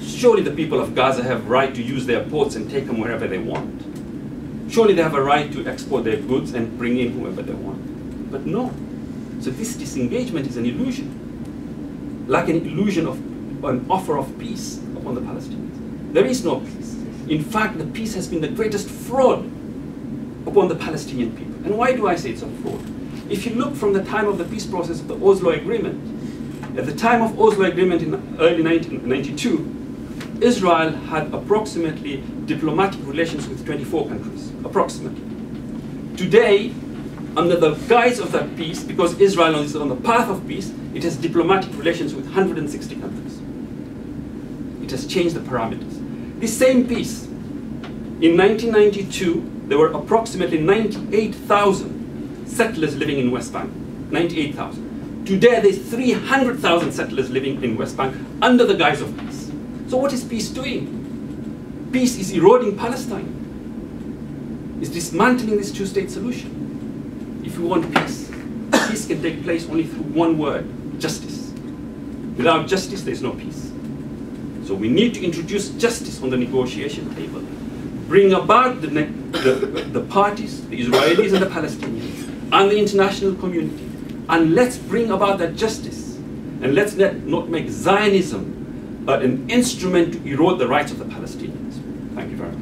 Surely the people of Gaza have right to use their ports and take them wherever they want. Surely they have a right to export their goods and bring in whoever they want. But no. So this disengagement is an illusion. Like an illusion of an offer of peace upon the Palestinians. There is no peace. In fact, the peace has been the greatest fraud upon the Palestinian people. And why do I say it's a fraud? If you look from the time of the peace process of the Oslo Agreement, at the time of Oslo Agreement in early 1992, Israel had approximately diplomatic relations with 24 countries, approximately. Today, under the guise of that peace, because Israel is on the path of peace, it has diplomatic relations with 160 countries. It has changed the parameters. This same peace, in 1992, there were approximately 98,000 settlers living in West Bank. 98,000. Today, there's 300,000 settlers living in West Bank under the guise of peace. So, what is peace doing? Peace is eroding Palestine, is dismantling this two state solution. If we want peace, peace can take place only through one word justice. Without justice, there's no peace. So we need to introduce justice on the negotiation table, bring about the, the, the, parties, the Israelis and the Palestinians, and the international community, and let's bring about that justice. And let's not make Zionism uh, an instrument to erode the rights of the Palestinians. Thank you very much.